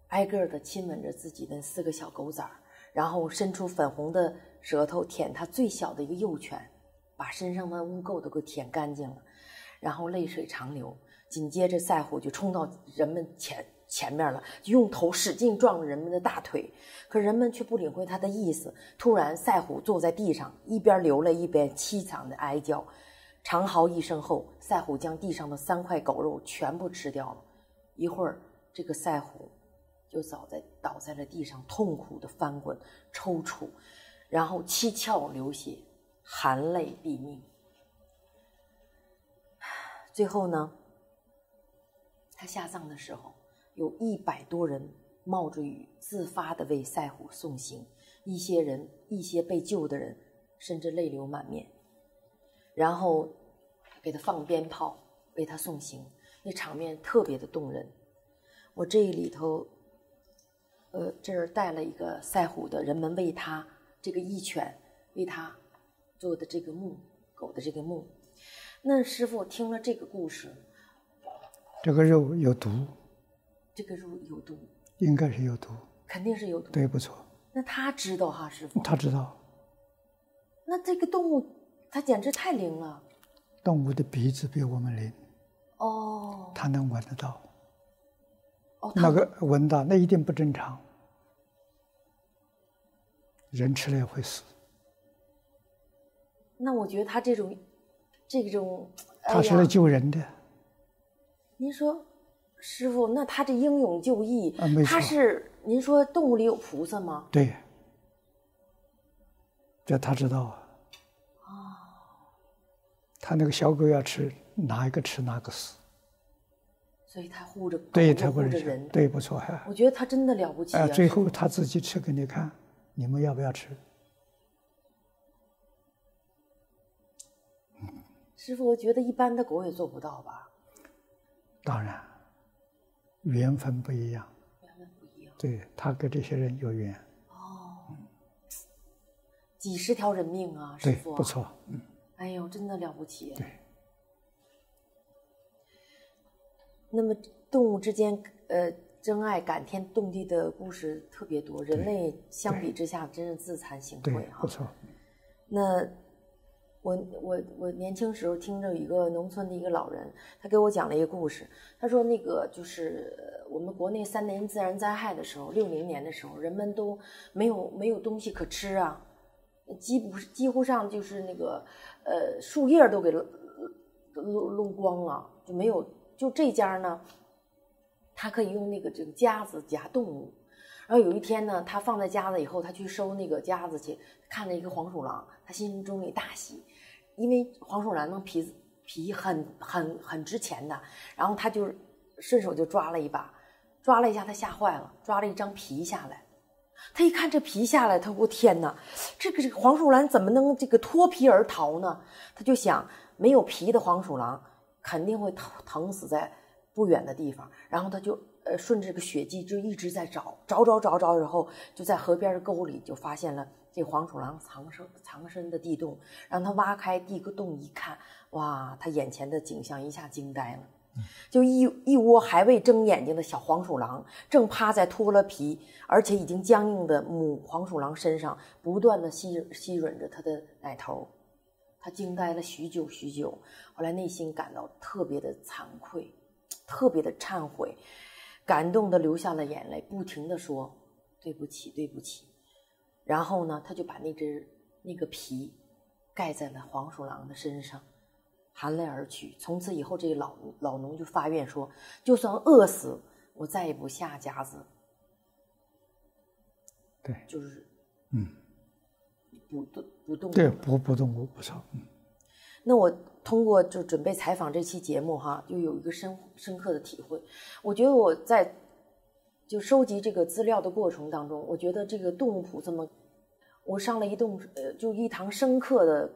挨个的亲吻着自己的四个小狗崽然后伸出粉红的舌头舔它最小的一个幼犬。把身上的污垢都给舔干净了，然后泪水长流。紧接着，赛虎就冲到人们前前面了，用头使劲撞人们的大腿。可人们却不领会他的意思。突然，赛虎坐在地上，一边流泪一边凄惨的哀叫。长嚎一声后，赛虎将地上的三块狗肉全部吃掉了。一会儿，这个赛虎就倒在倒在了地上，痛苦的翻滚、抽搐，然后七窍流血。含泪毙命。最后呢，他下葬的时候，有一百多人冒着雨自发的为赛虎送行，一些人，一些被救的人，甚至泪流满面。然后给他放鞭炮，为他送行，那场面特别的动人。我这里头，呃，这儿带了一个赛虎的，人们为他这个义犬，为他。做的这个墓，狗的这个墓，那师傅听了这个故事，这个肉有毒，这个肉有毒，应该是有毒，肯定是有毒，对，不错。那他知道哈，师傅，他知道。那这个动物，它简直太灵了。动物的鼻子比我们灵，哦，它能闻得到，哦，那个闻到那一定不正常，人吃了也会死。那我觉得他这种，这种，他是来救人的。您说，师傅，那他这英勇就义，他是您说动物里有菩萨吗？对，这他知道啊。哦。他那个小狗要吃，哪一个吃哪个死。所以他护着，对他护着人，对，不错哈。我觉得他真的了不起啊！最后他自己吃给你看，你们要不要吃？师傅，我觉得一般的狗也做不到吧？当然，缘分不一样。缘分不一样。对他跟这些人有缘。哦。几十条人命啊，师傅。不错。嗯。哎呦，真的了不起。对。那么，动物之间呃真爱感天动地的故事特别多，人类相比之下真是自惭形秽哈。不错。那。我我我年轻时候听着一个农村的一个老人，他给我讲了一个故事。他说那个就是我们国内三年自然灾害的时候，六零年的时候，人们都没有没有东西可吃啊，几乎几乎上就是那个呃树叶都给漏漏光了，就没有就这家呢，他可以用那个这个夹子夹动物。然后有一天呢，他放在夹子以后，他去收那个夹子去，看了一个黄鼠狼，他心中也大喜，因为黄鼠狼那皮皮很很很值钱的，然后他就顺手就抓了一把，抓了一下，他吓坏了，抓了一张皮下来，他一看这皮下来，他我天哪，这个这个黄鼠狼怎么能这个脱皮而逃呢？他就想，没有皮的黄鼠狼肯定会疼疼死在不远的地方，然后他就。呃，顺着这个血迹就一直在找，找找找找，然后就在河边的沟里就发现了这黄鼠狼藏身藏身的地洞，让他挖开地个洞一看，哇，他眼前的景象一下惊呆了，就一一窝还未睁眼睛的小黄鼠狼，正趴在脱了皮而且已经僵硬的母黄鼠狼身上，不断的吸吸吮着它的奶头，他惊呆了许久许久，后来内心感到特别的惭愧，特别的忏悔。感动的流下了眼泪，不停的说：“对不起，对不起。”然后呢，他就把那只那个皮盖在了黄鼠狼的身上，含泪而去。从此以后，这个老老农就发愿说：“就算饿死，我再也不下夹子。”对，就是，嗯，不动不动，对，不不动物不少，嗯。那我通过就准备采访这期节目哈，就有一个深深刻的体会。我觉得我在就收集这个资料的过程当中，我觉得这个动物菩萨们，我上了一栋呃，就一堂深刻的，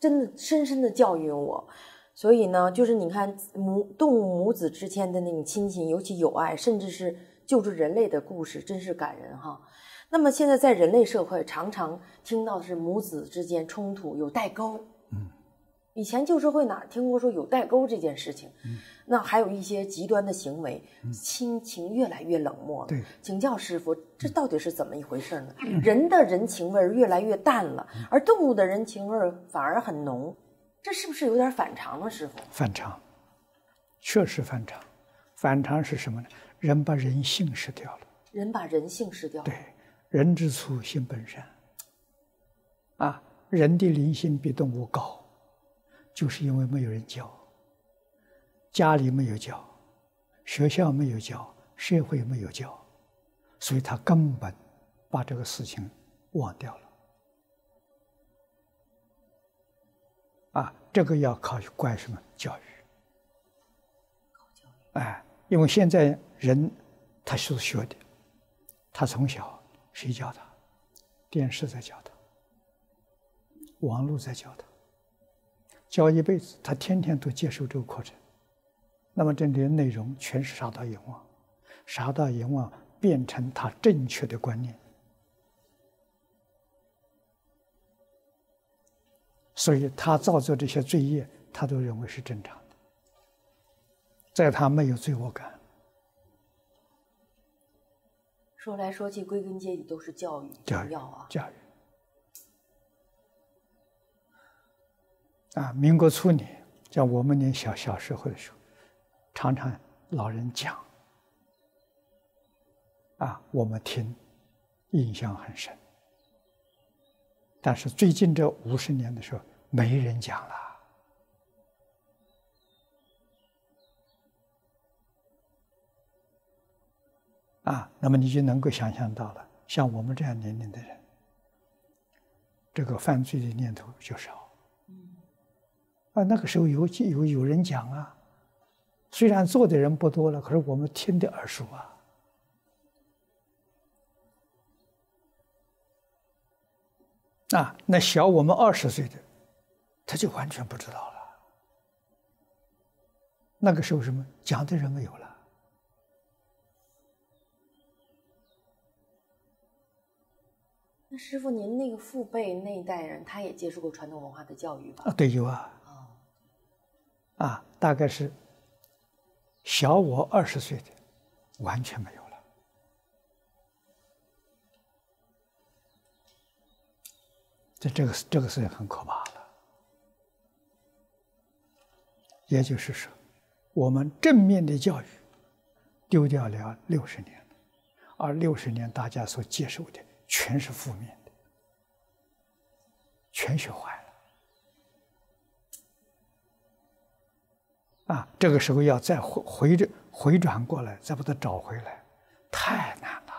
真的深深的教育我。所以呢，就是你看母动物母子之间的那种亲情，尤其友爱，甚至是救助人类的故事，真是感人哈。那么现在在人类社会，常常听到的是母子之间冲突有代沟。嗯，以前旧社会哪听过说有代沟这件事情？嗯，那还有一些极端的行为，亲情越来越冷漠了。对，请教师傅，这到底是怎么一回事呢？人的人情味儿越来越淡了，而动物的人情味儿反而很浓。这是不是有点反常呢，师傅？反常，确实反常。反常是什么呢？人把人性失掉了。人把人性失掉了。对，人之初，性本善。啊，人的灵性比动物高，就是因为没有人教，家里没有教，学校没有教，社会没有教，所以他根本把这个事情忘掉了。啊，这个要靠怪什么教育？哎，因为现在人他是学的，他从小谁教他？电视在教他，网络在教他，教一辈子，他天天都接受这个课程。那么这里的内容全是杀盗淫妄，杀盗淫妄变成他正确的观念。所以他造作这些罪业，他都认为是正常的，在他没有罪恶感。说来说去，归根结底都是教育教育啊！教育啊！民国初年，像我们年小小时候的时候，常常老人讲啊，我们听，印象很深。但是最近这五十年的时候，没人讲了。啊，那么你就能够想象到了，像我们这样年龄的人，这个犯罪的念头就少。啊，那个时候有有有人讲啊，虽然做的人不多了，可是我们听得耳熟啊。啊，那小我们二十岁的，他就完全不知道了。那个时候什么讲的人没有了。那师傅，您那个父辈那一代人，他也接受过传统文化的教育吧？啊，对，有啊。啊，大概是小我二十岁的，完全没有了。这这个这个事情很可怕了，也就是说，我们正面的教育丢掉了六十年，而六十年大家所接受的全是负面的，全学坏了。啊，这个时候要再回回着回转过来，再把它找回来，太难了。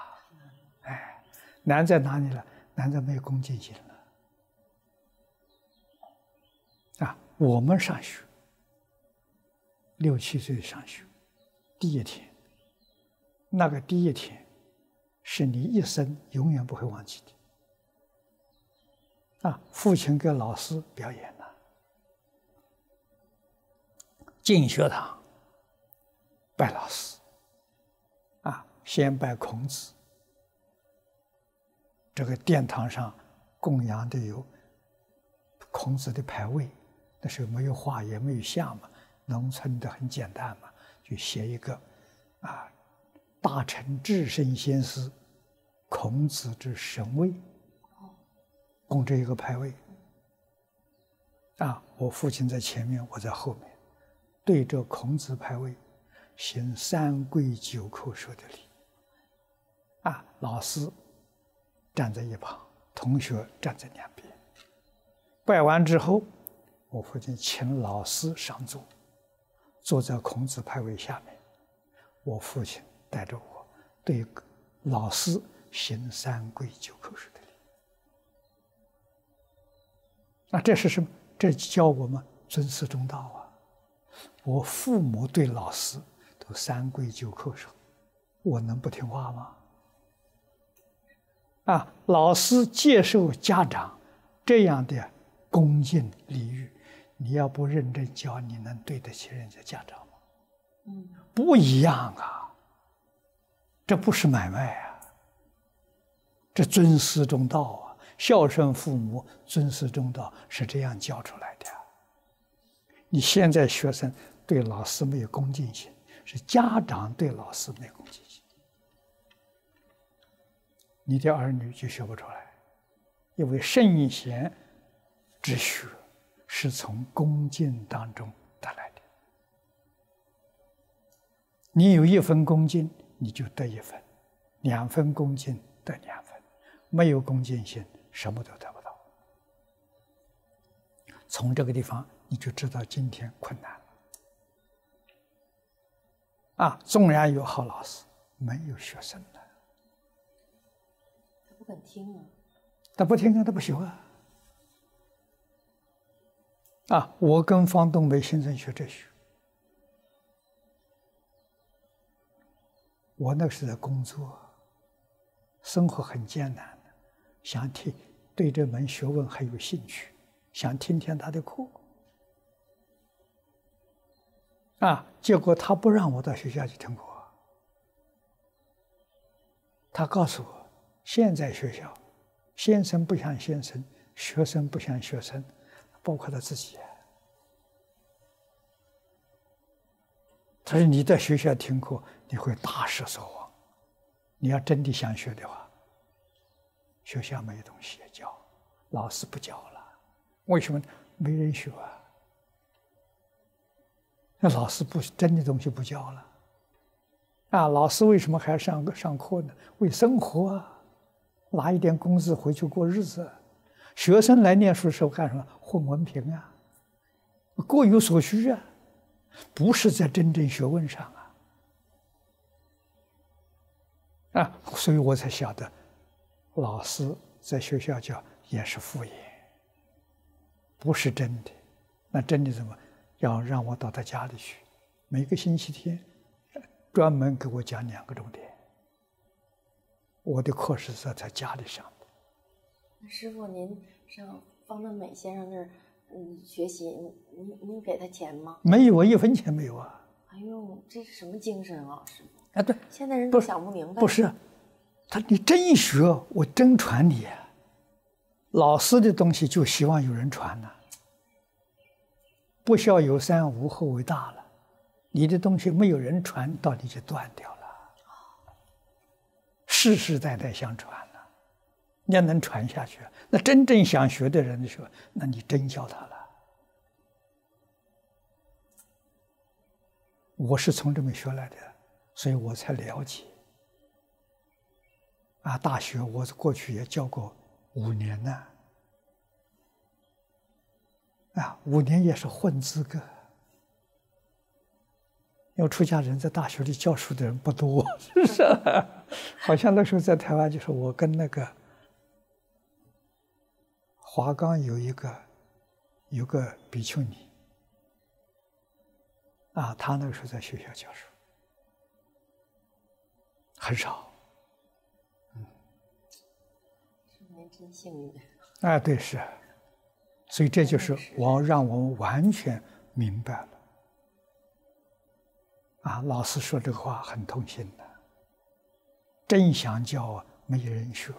哎，难在哪里了？难在没有恭敬心了。啊，我们上学，六七岁上学，第一天，那个第一天，是你一生永远不会忘记的。啊，父亲给老师表演进学堂，拜老师，啊，先拜孔子，这个殿堂上供养的有孔子的牌位。那时候没有画也没有像嘛，农村的很简单嘛，就写一个，啊，大成至圣先师，孔子之神位，供这一个牌位。啊，我父亲在前面，我在后面，对着孔子牌位，行三跪九叩首的礼。啊，老师站在一旁，同学站在两边，拜完之后。我父亲请老师上座，坐在孔子牌位下面。我父亲带着我对老师行三跪九叩首的礼。那这是什么？这教我们尊师重道啊！我父母对老师都三跪九叩首，我能不听话吗？啊，老师接受家长这样的恭敬礼遇，你要不认真教，你能对得起人家家长吗？嗯，不一样啊，这不是买卖啊，这尊师重道啊，孝顺父母、尊师重道是这样教出来的。你现在学生对老师没有恭敬心，是家长对老师没有恭敬心，你的儿女就学不出来，因为圣贤之学是从恭敬当中得来的。你有一分恭敬，你就得一分；两分恭敬得两分，没有恭敬心，什么都得不到。从这个地方。你就知道今天困难啊！纵然有好老师，没有学生的，他不肯听啊！他不听啊，他不学啊！啊，我跟方东梅先生学哲学，我那时在工作，生活很艰难，想听对这门学问很有兴趣，想听听他的课。啊！结果他不让我到学校去听课。他告诉我，现在学校，先生不像先生，学生不像学生，包括他自己。他说：“你在学校听课，你会大失所望。你要真的想学的话，学校没有东西教，老师不教了。为什么？没人学啊。”那老师不真的东西不教了，啊，老师为什么还要上上课呢？为生活啊，拿一点工资回去过日子。学生来念书的时候干什么？混文凭啊，各有所需啊，不是在真正学问上啊。啊，所以我才晓得，老师在学校教也是敷衍，不是真的。那真的怎么？要让我到他家里去，每个星期天专门给我讲两个钟点。我的课是在他家里上的。那师傅，您上方正美先生那儿嗯学习，您您您给他钱吗？没有啊，一分钱没有啊。哎呦，这是什么精神啊，师傅？啊，对，现在人都想不明白。不是，他你真学，我真传你。老师的东西就希望有人传呢。不孝有三，无后为大了。你的东西没有人传，到底就断掉了。世世代代相传了，你要能传下去，那真正想学的人说，那你真教他了。我是从这边学来的，所以我才了解。啊，大学我过去也教过五年呢。五年也是混资格，因为出家人在大学里教书的人不多，是不是？好像那时候在台湾，就是我跟那个华冈有一个有个比丘尼，啊，他那个时候在学校教书，很少。嗯，您真幸运。啊，对，是。所以这就是我让我们完全明白了，啊，老师说这个话很痛心的，真想教没人学，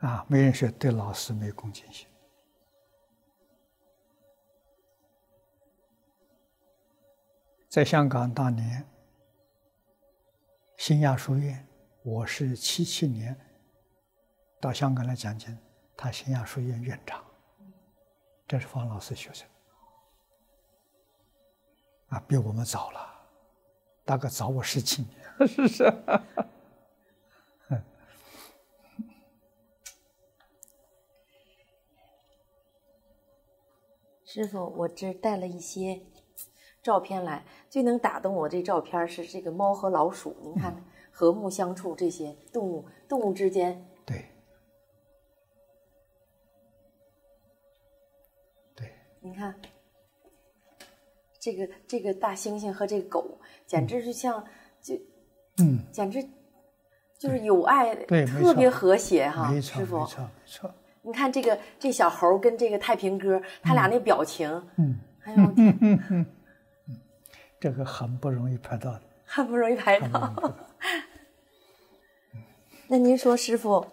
啊，没人学对老师没恭敬心。在香港当年，新亚书院，我是七七年到香港来讲经。他咸阳书院院长，这是方老师学生，啊，比我们早了，大概早我十几年，是不是？师傅，我这带了一些照片来，最能打动我这照片是这个猫和老鼠，您看和睦相处，这些动物动物之间。你看，这个这个大猩猩和这个狗，简直是像就，嗯，简直就是有爱，对特别和谐哈，没错，师傅没。错，没错。你看这个这小猴跟这个太平哥，他俩那表情，嗯，哎呦，天 这个很不容易拍到的。很不容易拍到。那您说，师傅，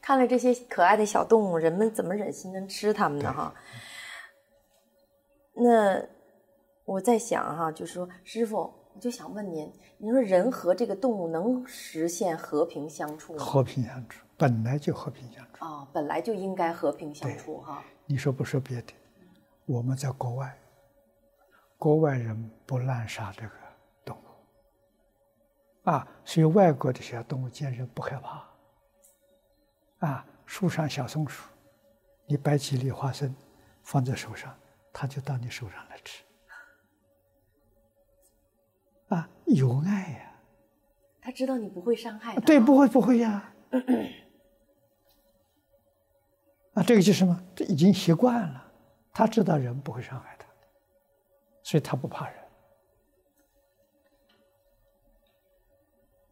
看了这些可爱的小动物，人们怎么忍心能吃它们呢？哈。那我在想哈，就是说师傅，我就想问您，您说人和这个动物能实现和平相处吗？和平相处，本来就和平相处。啊、本来就应该和平相处哈。你说不说别的？我们在国外，国外人不滥杀这个动物，啊，所以外国的小动物见人不害怕。啊，树上小松鼠，你摆几粒花生放在手上，它就到你手上来吃。啊，有爱呀、他知道你不会伤害他。对，不会不会呀。啊，这个就是什么？这已经习惯了，他知道人不会伤害他，所以他不怕人。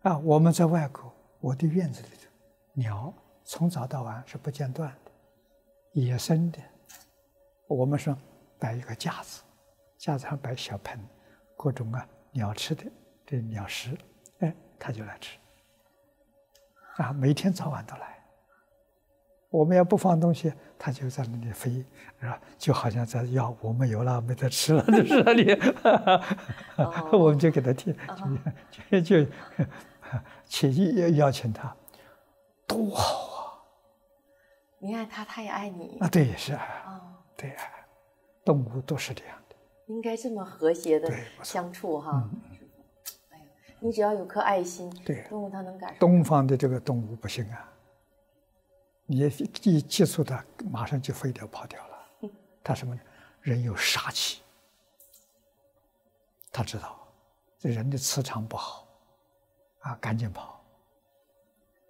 啊，我们在外国，我的院子里头，鸟从早到晚是不间断的，野生的。我们说摆一个架子，架子上摆小盆，各种啊鸟吃的这鸟食，哎，它就来吃。啊，每天早晚都来。我们要不放东西，它就在那里飞，是吧？就好像在要我们有了没得吃了，就是那里，我们就给它贴，就就就起意邀请他，多好啊！你爱他，他也爱你啊，对，是啊，啊，对啊，动物都是这样的，应该这么和谐的相处哈。哎呀，你只要有颗爱心，对动物它能感受。东方的这个动物不行啊，你一接触它，马上就飞掉跑掉了。它什么呢？人有杀气，他知道这人的磁场不好，啊，赶紧跑。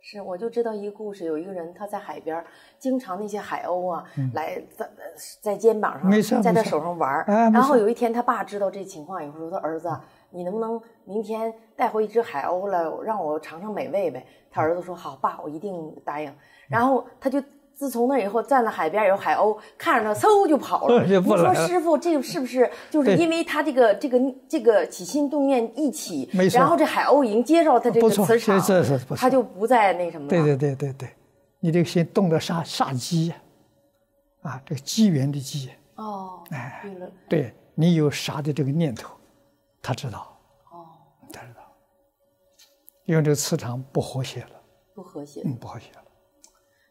是，我就知道一个故事，有一个人他在海边，经常那些海鸥啊、来在在肩膀上，嗯没错在他手上玩然后有一天他爸知道这情况以后说：“他儿子啊，你能不能明天带回一只海鸥来，让我尝尝美味呗？”他儿子说：“好，爸，我一定答应。”然后他就。自从那以后，站在海边有海鸥，看着他，嗖就跑了。就你说师傅，这个是不是就是因为他这个这个这个起心动念一起，然后这海鸥已经接受他这个磁场，这这是他就不再那什么了。对对对对对，你这个心动的杀杀机呀，啊，这个机缘的机，哦，哎对了，对你有杀的这个念头，他知道，哦，他知道，因为这个磁场不和谐了，不和谐。嗯，不和谐了。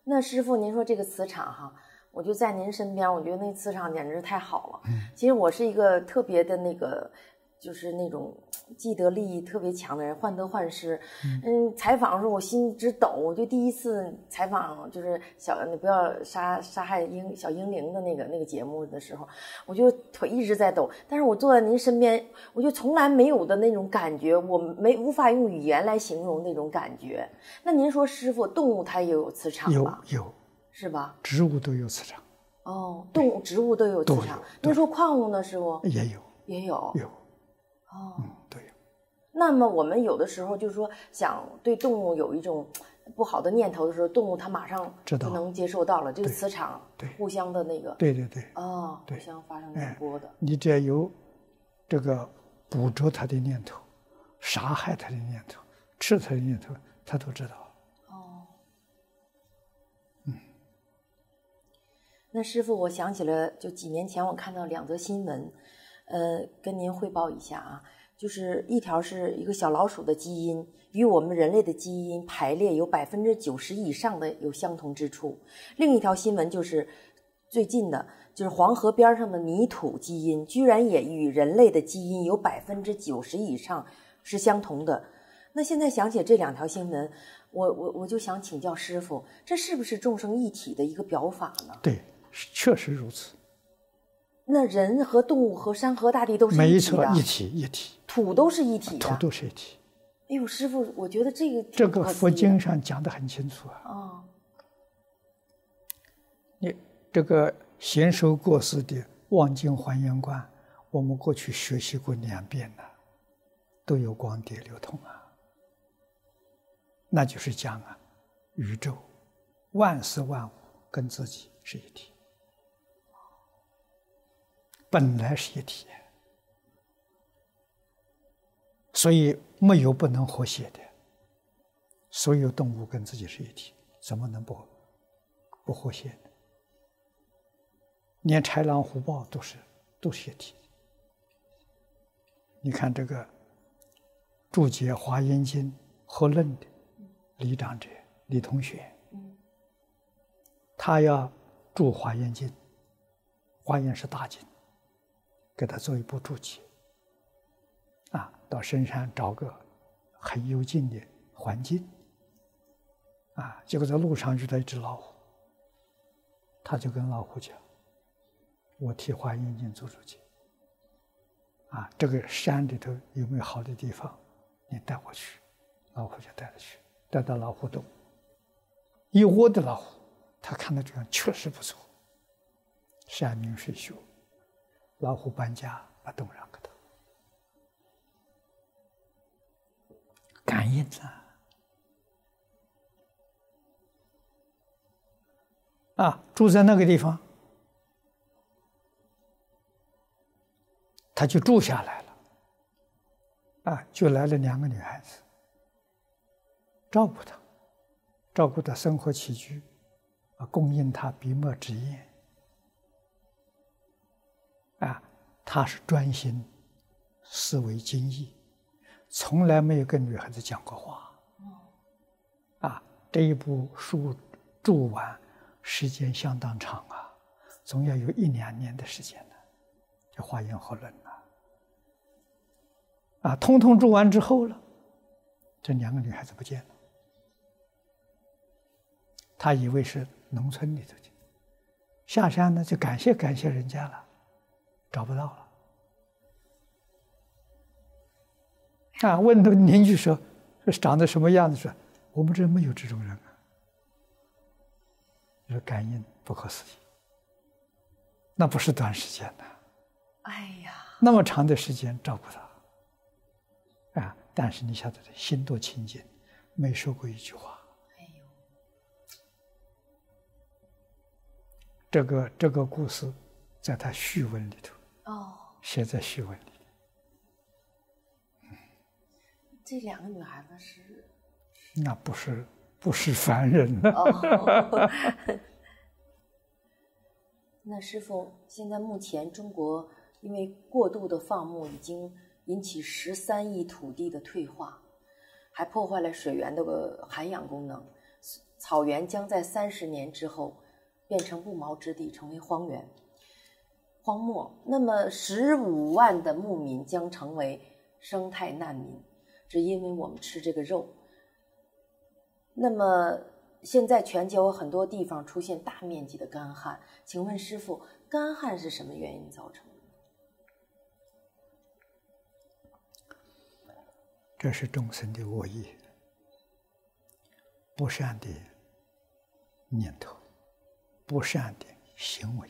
那师傅，您说这个磁场哈，我就在您身边，我觉得那磁场简直太好了。其实我是一个特别的那个，就是那种既得利益特别强的人，患得患失。嗯，采访的时候我心直抖，我就第一次采访就是小你不要杀杀害婴小婴灵的那个那个节目的时候，我就腿一直在抖。但是我坐在您身边，我就从来没有的那种感觉，我没无法用语言来形容那种感觉。那您说，师傅，动物它也有磁场有吧？有，是吧？植物都有磁场，哦，动物、植物都有磁场有。您说矿物呢，师傅也有也有。有，哦，嗯，都有。那么我们有的时候就是说，想对动物有一种不好的念头的时候，动物它马上知道。就能接受到了这个磁场，对。互相的那个，对对对，哦，互相发生电波的。你只要有这个捕捉它的念头，杀害它的念头，吃它的念头，它都知道。哦，嗯。那师傅，我想起了，就几年前我看到两则新闻，呃，跟您汇报一下啊。就是一条是一个小老鼠的基因与我们人类的基因排列有百分之九十以上的有相同之处，另一条新闻就是最近的，就是黄河边上的泥土基因居然也与人类的基因有百分之九十以上是相同的。那现在想起这两条新闻，我我我就想请教师傅，这是不是众生一体的一个表法呢？对，确实如此，那人和动物和山河大地都是没一体的，，错一体一体，土都是一体的。土都是一体。哎呦，师傅，我觉得这个这个佛经上讲的很清楚啊。哦，你这个贤首过世的《望经还原观》，我们过去学习过两遍了，都有光碟流通啊。那就是讲啊，宇宙万事万物跟自己是一体，本来是一体，所以没有不能和谐的。所有动物跟自己是一体，怎么能不不和谐呢？连豺狼虎豹都是都是一体。你看这个注解《华严经》和论的李长者李同学，他要注《华严经》，《华严》是大经，给他做一部注解。啊，到深山找个很幽静的环境，啊，结果在路上遇到一只老虎，他就跟老虎讲：“我替《华严经》做注解。”啊，这个山里头有没有好的地方？你带我去，老虎就带他去，带到老虎洞，一窝的老虎，他看到这样确实不错，山明水秀，老虎搬家把洞让给他，感应啊！啊，住在那个地方。他就住下来了，啊，就来了两个女孩子，照顾他，照顾他生活起居，啊，供应他笔墨纸砚，他是专心，思维精益，从来没有跟女孩子讲过话，啊，这一部书注完，时间相当长啊，总要有一两年的时间呢，这华严和论。啊，通通住完之后了，这两个女孩子不见了。他以为是农村里头去，下山呢就感谢感谢人家了，找不到了。啊，问那个邻居说：“是长得什么样子？”说：“我们这没有这种人啊。”说感应不可思议，那不是短时间的。哎呀，那么长的时间照顾他。啊！但是你晓得的，心多清净，没说过一句话。哎呦，这个这个故事，在他序文里头哦，写在序文里。这两个女孩子是？那不是不是凡人了。那师傅，现在目前中国因为过度的放牧已经。引起十三亿土地的退化，还破坏了水源的个涵养功能，草原将在三十年之后变成不毛之地，成为荒原、荒漠。那么十五万的牧民将成为生态难民，只因为我们吃这个肉。那么现在全球很多地方出现大面积的干旱，请问师傅，干旱是什么原因造成的？这是众生的恶业、不善的念头、不善的行为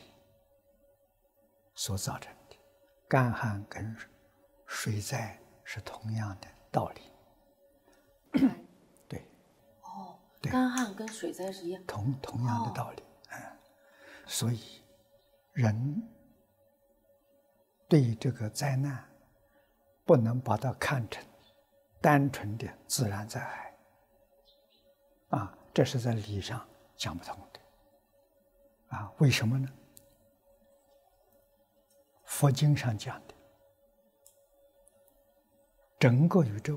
所造成的。干旱跟水灾是同样的道理。对。哦。干旱跟水灾是一样。同同样的道理。嗯。所以，人对这个灾难，不能把它看成。单纯的自然灾害，啊，这是在理上讲不通的，啊，为什么呢？佛经上讲的，整个宇宙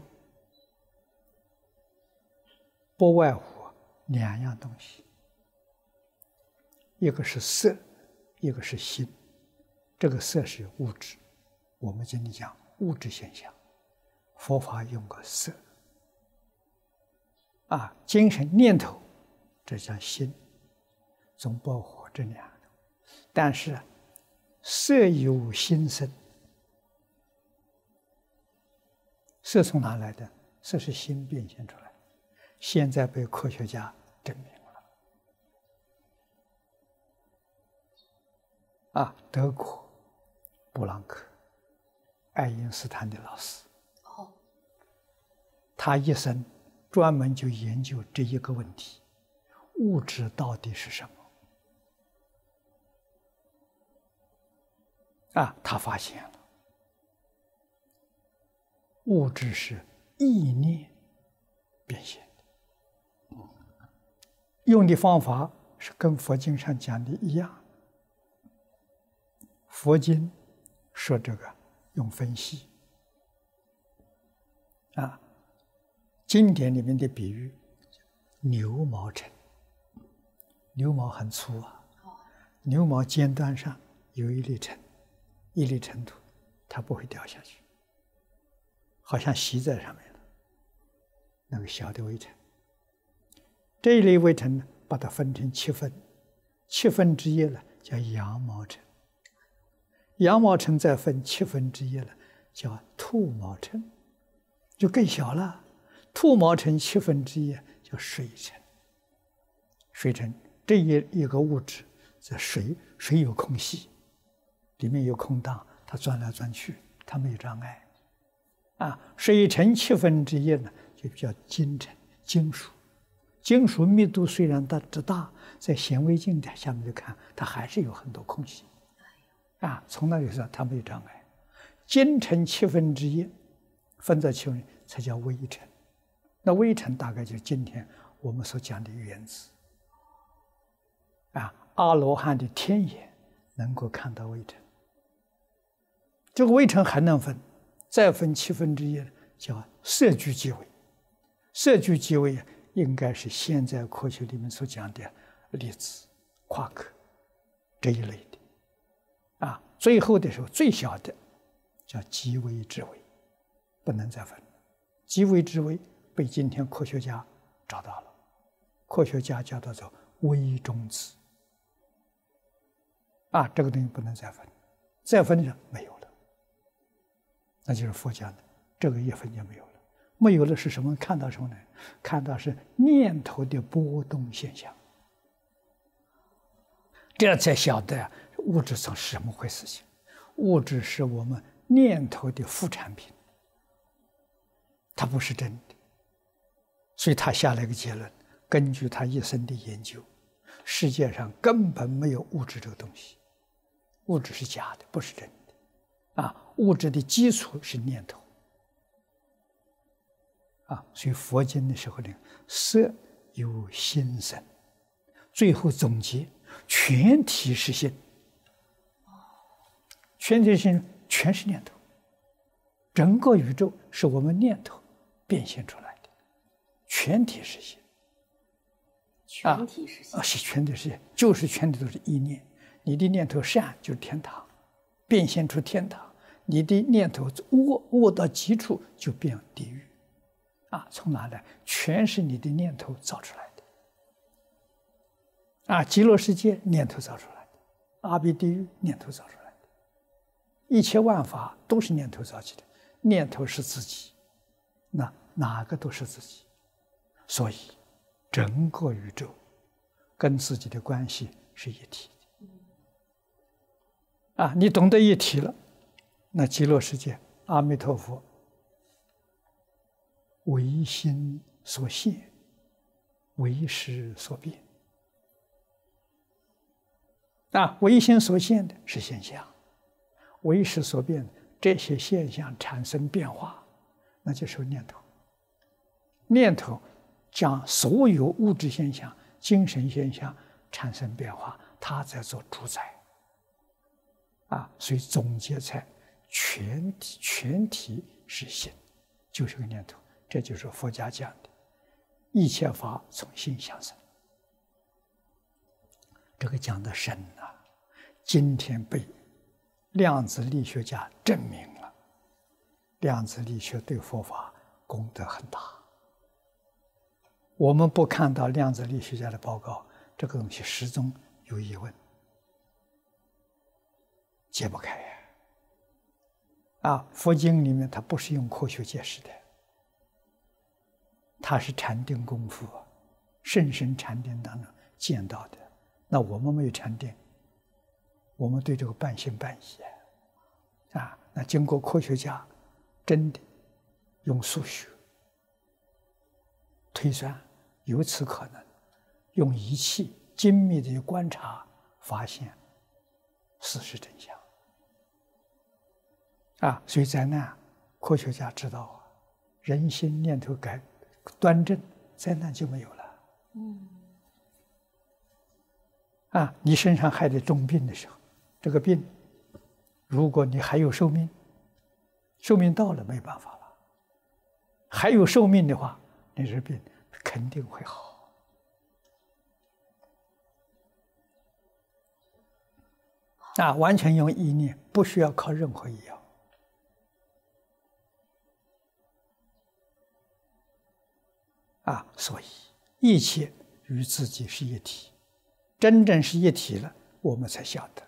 不外乎两样东西，一个是色，一个是心。这个色是物质，我们今天讲物质现象。佛法用个色，啊，精神念头，这叫心，总包括这两种。但是，色有心生，色从哪来的？色是心变现出来，现在被科学家证明了。啊，德国布朗克，爱因斯坦的老师。哦他一生专门就研究这一个问题：物质到底是什么？啊，他发现了，物质是意念变现的，用的方法是跟佛经上讲的一样。佛经说这个用分析。啊，经典里面的比喻，牛毛尘，牛毛很粗啊，牛毛尖端上有一粒尘，一粒尘土，它不会掉下去，好像吸在上面了。那个小的微尘，这一类微尘呢，把它分成七分，七分之一呢叫羊毛尘，羊毛尘再分七分之一呢叫兔毛尘。就更小了，兔毛尘七分之一叫水尘。水尘这一一个物质，在水水有空隙，里面有空档，它转来转去，它没有障碍。啊，水尘七分之一呢，就叫金尘，金属。金属密度虽然大之大，在显微镜的下面去看，它还是有很多空隙。啊，从那里说它没有障碍。金尘七分之一。分在其中才叫微尘，那微尘大概就是今天我们所讲的原子。啊，阿罗汉的天眼能够看到微尘，这个微尘还能分，再分七分之一叫色聚即微，色聚即微应该是现在科学里面所讲的粒子、夸克这一类的。啊，最后的时候最小的叫极微之微。不能再分，极微之微被今天科学家找到了，科学家叫它做微中子。啊，这个东西不能再分，再分就没有。那就是佛讲的，这个一分就没有了。没有了是什么？看到什么呢？看到是念头的波动现象，这样才晓得物质上是什么回事情。物质是我们念头的副产品。它不是真的，所以他下了一个结论：根据他一生的研究，世界上根本没有物质这个东西，物质是假的，不是真的。啊，物质的基础是念头。啊，所以佛经的时候呢，色有心生，最后总结：全体是心。全体心全是念头，整个宇宙是我们念头。变现出来的全体实现，全体实现啊，是全体实现，就是全体都是意念。你的念头善就是天堂，变现出天堂；你的念头恶恶到极处就变地狱。啊，从哪来？全是你的念头造出来的。啊，极乐世界念头造出来的，阿鼻地狱念头造出来的，一切万法都是念头造起的，念头是自己。那哪个都是自己，所以整个宇宙跟自己的关系是一体的。啊，你懂得一体了，那极乐世界阿弥陀佛唯心所现，唯识所变。啊，唯心所现的是现象，唯识所变这些现象产生变化。那就是念头，念头将所有物质现象、精神现象产生变化，它在做主宰。啊，所以总结才全体全体是心，就是个念头。这就是佛家讲的，一切法从心相生。这个讲的深呐，今天被量子力学家证明了。量子力学对佛法功德很大。我们不看到量子力学家的报告，这个东西始终有疑问，解不开呀。啊佛经里面它不是用科学解释的，它是禅定功夫，甚深禅定当中见到的。那我们没有禅定，我们对这个半信半疑啊。那经过科学家。真的用数学推算，有此可能，用仪器精密的观察，发现事实真相。啊，所以灾难，科学家知道啊，人心念头改端正，灾难就没有了。嗯。啊，你身上还得重病的时候，这个病，如果你还有寿命，寿命到了没办法了。还有寿命的话，你这病肯定会好。啊，完全用意念，不需要靠任何医药。啊，所以一切与自己是一体。真正是一体了，我们才晓得，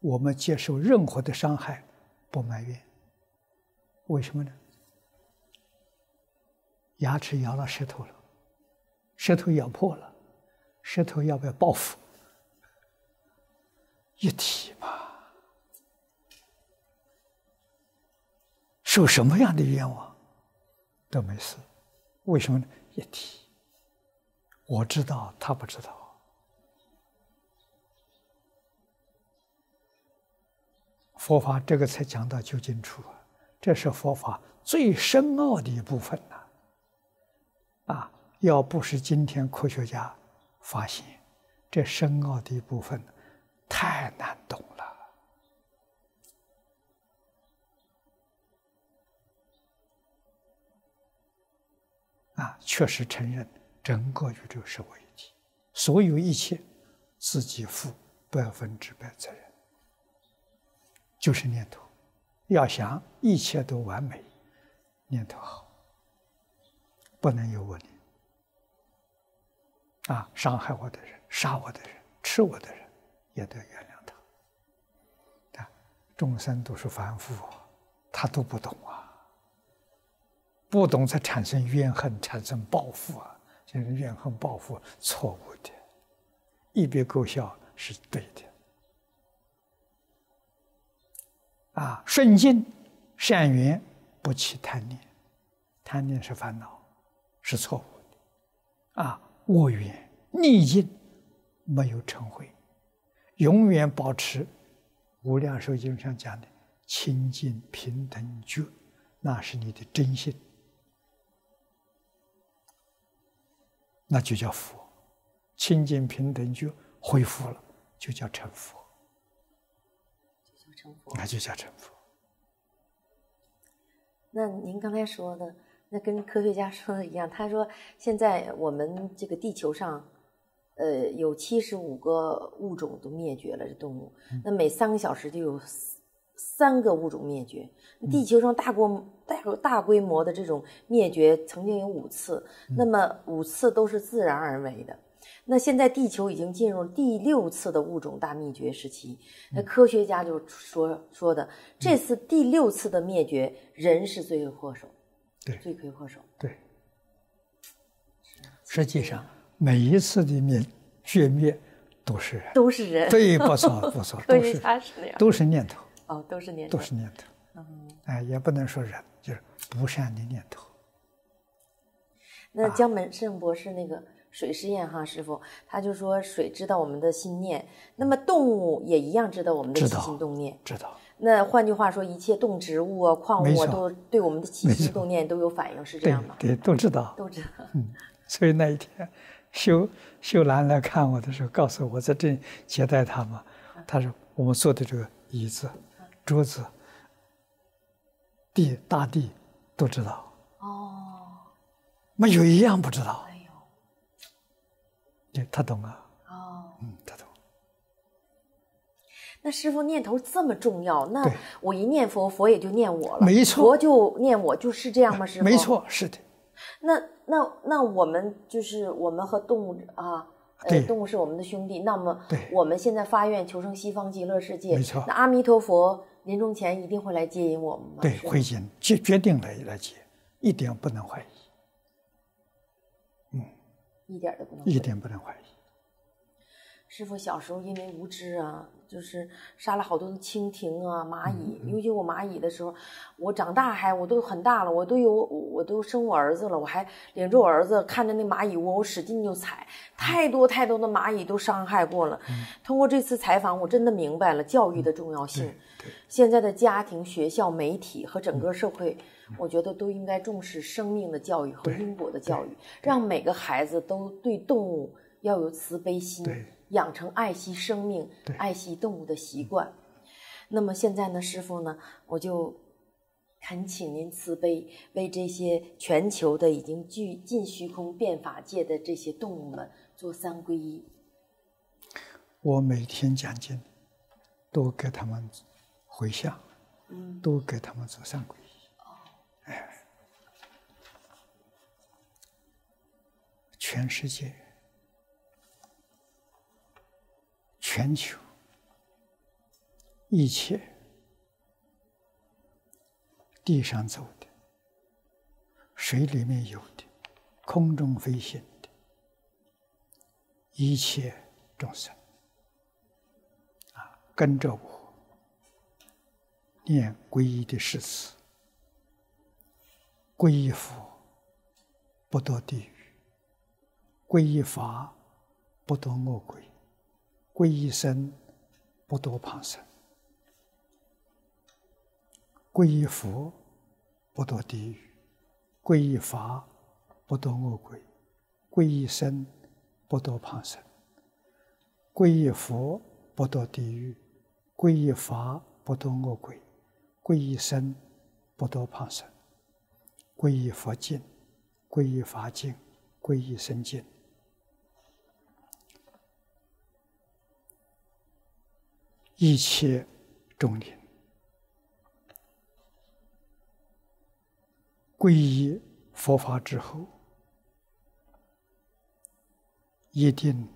我们接受任何的伤害，不埋怨。为什么呢？牙齿咬了舌头了，舌头咬破了，舌头要不要报复？一体嘛，受什么样的冤枉都没事。为什么呢？一体，我知道，他不知道。佛法这个才讲到究竟处啊，这是佛法最深奥的一部分呐。啊，要不是今天科学家发现这深奥的一部分，太难懂了。啊，确实承认整个宇宙是我一体，所有一切自己负百分之百责任，就是念头。要想一切都完美，念头好。不能有我念啊！伤害我的人、杀我的人、吃我的人，也得原谅他。啊，众生都是凡夫，他都不懂啊，不懂才产生怨恨、产生报复啊！这个怨恨、报复错误的，一笔勾销是对的。啊，顺境善缘不起贪念，贪念是烦恼。是错误的，啊！恶缘逆境没有成慧，永远保持《无量寿经》上讲的清净平等觉，那是你的真心，那就叫佛。清净平等就恢复了，就叫成佛，那就叫成佛。那您刚才说的。那跟科学家说的一样，他说现在我们这个地球上，呃，有七十五个物种都灭绝了，这动物。那每三个小时就有三个物种灭绝。地球上大规大大规模的这种灭绝曾经有五次，那么五次都是自然而为的。那现在地球已经进入第六次的物种大灭绝时期。那科学家就说说的，这次第六次的灭绝，人是罪魁祸首。对罪魁祸首。对，实际上每一次的灭绝灭都是人，都是人。对，不错不错，都是都是念头。哦，都是念头，都是念头。嗯，哎，也不能说人，就是不善的念头。那江门胜博士那个水实验哈，师傅他就说水知道我们的心念，那么动物也一样知道我们的起心动念，知道。那换句话说，一切动植物啊、矿物啊，都对我们的起心动念都有反应，是这样吗？对，都知道，都知道。嗯，所以那一天，秀秀兰来看我的时候，告诉我在这接待他嘛。他说我们坐的这个椅子、桌子、地、大地都知道。哦，没有一样不知道。哎呦，对，他懂啊。哦，嗯，他懂。那师傅念头这么重要，那我一念佛，佛也就念我了。没错，佛就念我，就是这样吗？师傅？没错，是的。那那那我们就是我们和动物啊，呃，动物是我们的兄弟。那么，我们现在发愿求生西方极乐世界。没错。那阿弥陀佛临终前一定会来接引我们吗？对，会接，决决定来来接，一点不能怀疑。嗯，一点都不能，一点不能怀疑。师傅小时候因为无知啊，就是杀了好多的蜻蜓啊、蚂蚁，尤其我蚂蚁的时候，我长大还我都很大了，我都有我都生我儿子了，我还领着我儿子看着那蚂蚁窝，我使劲就踩，太多太多的蚂蚁都伤害过了。通过这次采访，我真的明白了教育的重要性。现在的家庭、学校、媒体和整个社会，我觉得都应该重视生命的教育和因果的教育，让每个孩子都对动物要有慈悲心。养成爱惜生命、爱惜动物的习惯。那么现在呢，师傅呢，我就恳请您慈悲，为这些全球的已经具尽虚空变法界的这些动物们做三皈依。我每天讲经，都给他们回向，嗯，都给他们做三皈依。哦，哎，全世界。全球一切地上走的、水里面游的、空中飞行的一切众生啊，跟着我念皈依的誓词，皈依佛不堕地狱，皈依法不堕恶鬼。皈依僧，不堕旁生；皈依佛，不堕地狱；皈依法，不堕恶鬼；皈依僧，不堕旁生；皈依佛，不堕地狱；皈依法，不堕恶鬼；皈依僧，不堕旁生；皈依佛经，皈依法经，皈依僧经。一切众灵皈依佛法之后，一定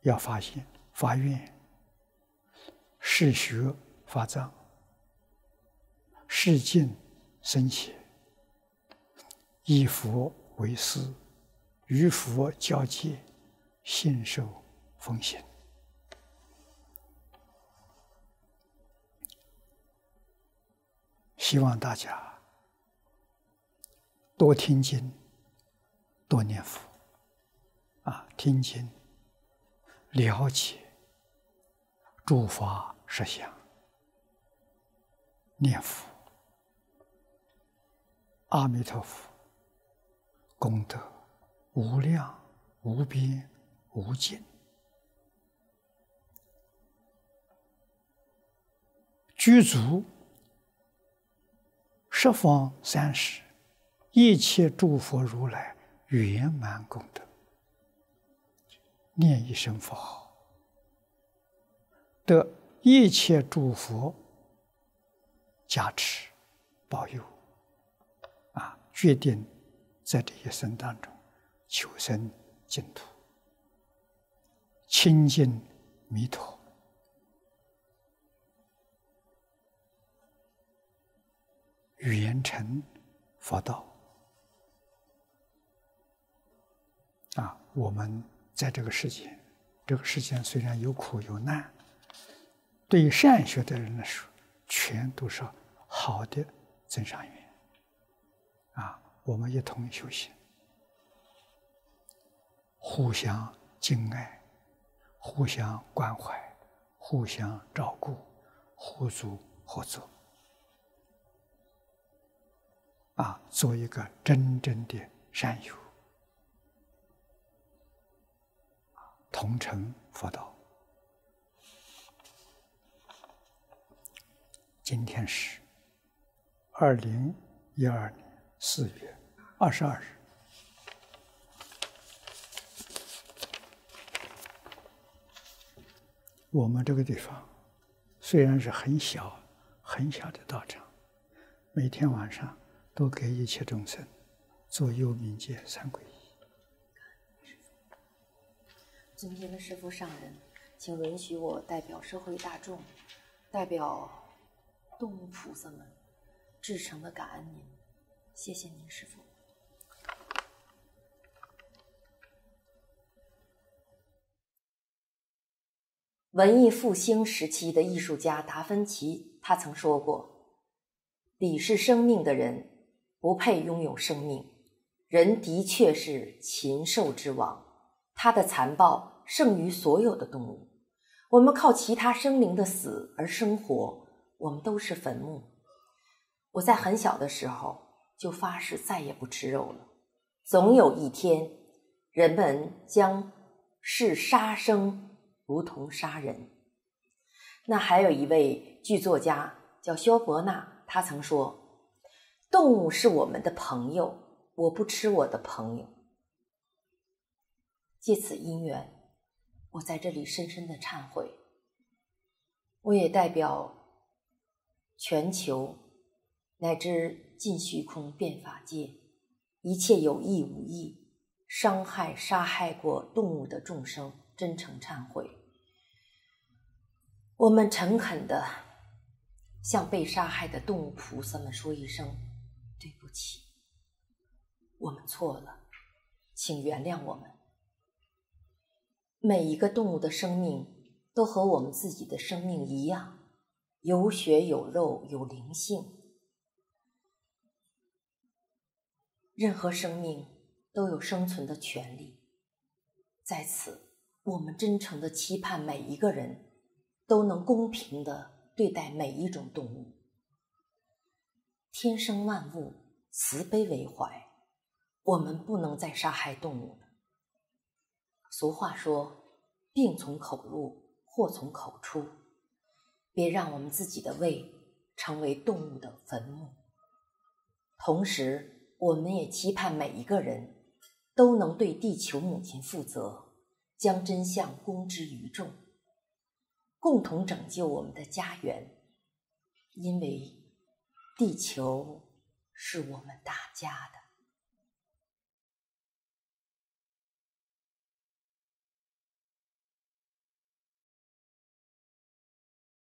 要发现发愿、是学发藏、是敬生起，以佛为师，与佛交接，信受奉行。希望大家多听经，多念佛，啊，听经了解诸法实相，念佛，阿弥陀佛，功德无量无边无尽，具足。十方三世一切诸佛如来圆满功德，念一声佛号，得一切诸佛加持保佑，决定在这一生当中求生净土，亲近弥陀。圆成佛道啊！我们在这个世界，这个世界虽然有苦有难，对于善学的人来说，全都是好的增上缘！我们一同修行，互相敬爱，互相关怀，互相照顾，互助合作。啊，做一个真正的善友，同成佛道。今天是二零一二年四月二十二日，我们这个地方虽然是很小很小的道场，每天晚上。都给一切众生做幽冥界三皈依。尊敬的师父上人，请允许我代表社会大众，代表动物菩萨们，至诚的感恩您，谢谢您，师父。文艺复兴时期的艺术家达芬奇，他曾说过：“鄙视生命的人，不配拥有生命。人的确是禽兽之王，他的残暴胜于所有的动物。我们靠其他生灵的死而生活，我们都是坟墓。”我在很小的时候就发誓再也不吃肉了。总有一天，人们将视杀生。如同杀人。那还有一位剧作家叫肖伯纳，他曾说：“动物是我们的朋友，我不吃我的朋友。”借此因缘，我在这里深深的忏悔。我也代表全球乃至尽虚空变法界一切有意无意伤害、杀害过动物的众生，真诚忏悔。我们诚恳的向被杀害的动物菩萨们说一声对不起，我们错了，请原谅我们。每一个动物的生命都和我们自己的生命一样，有血有肉有灵性，任何生命都有生存的权利。在此，我们真诚的期盼每一个人。都能公平的对待每一种动物。天生万物，慈悲为怀，我们不能再杀害动物了。俗话说：“病从口入，祸从口出。”别让我们自己的胃成为动物的坟墓。同时，我们也期盼每一个人都能对地球母亲负责，将真相公之于众。共同拯救我们的家园，因为地球是我们大家的。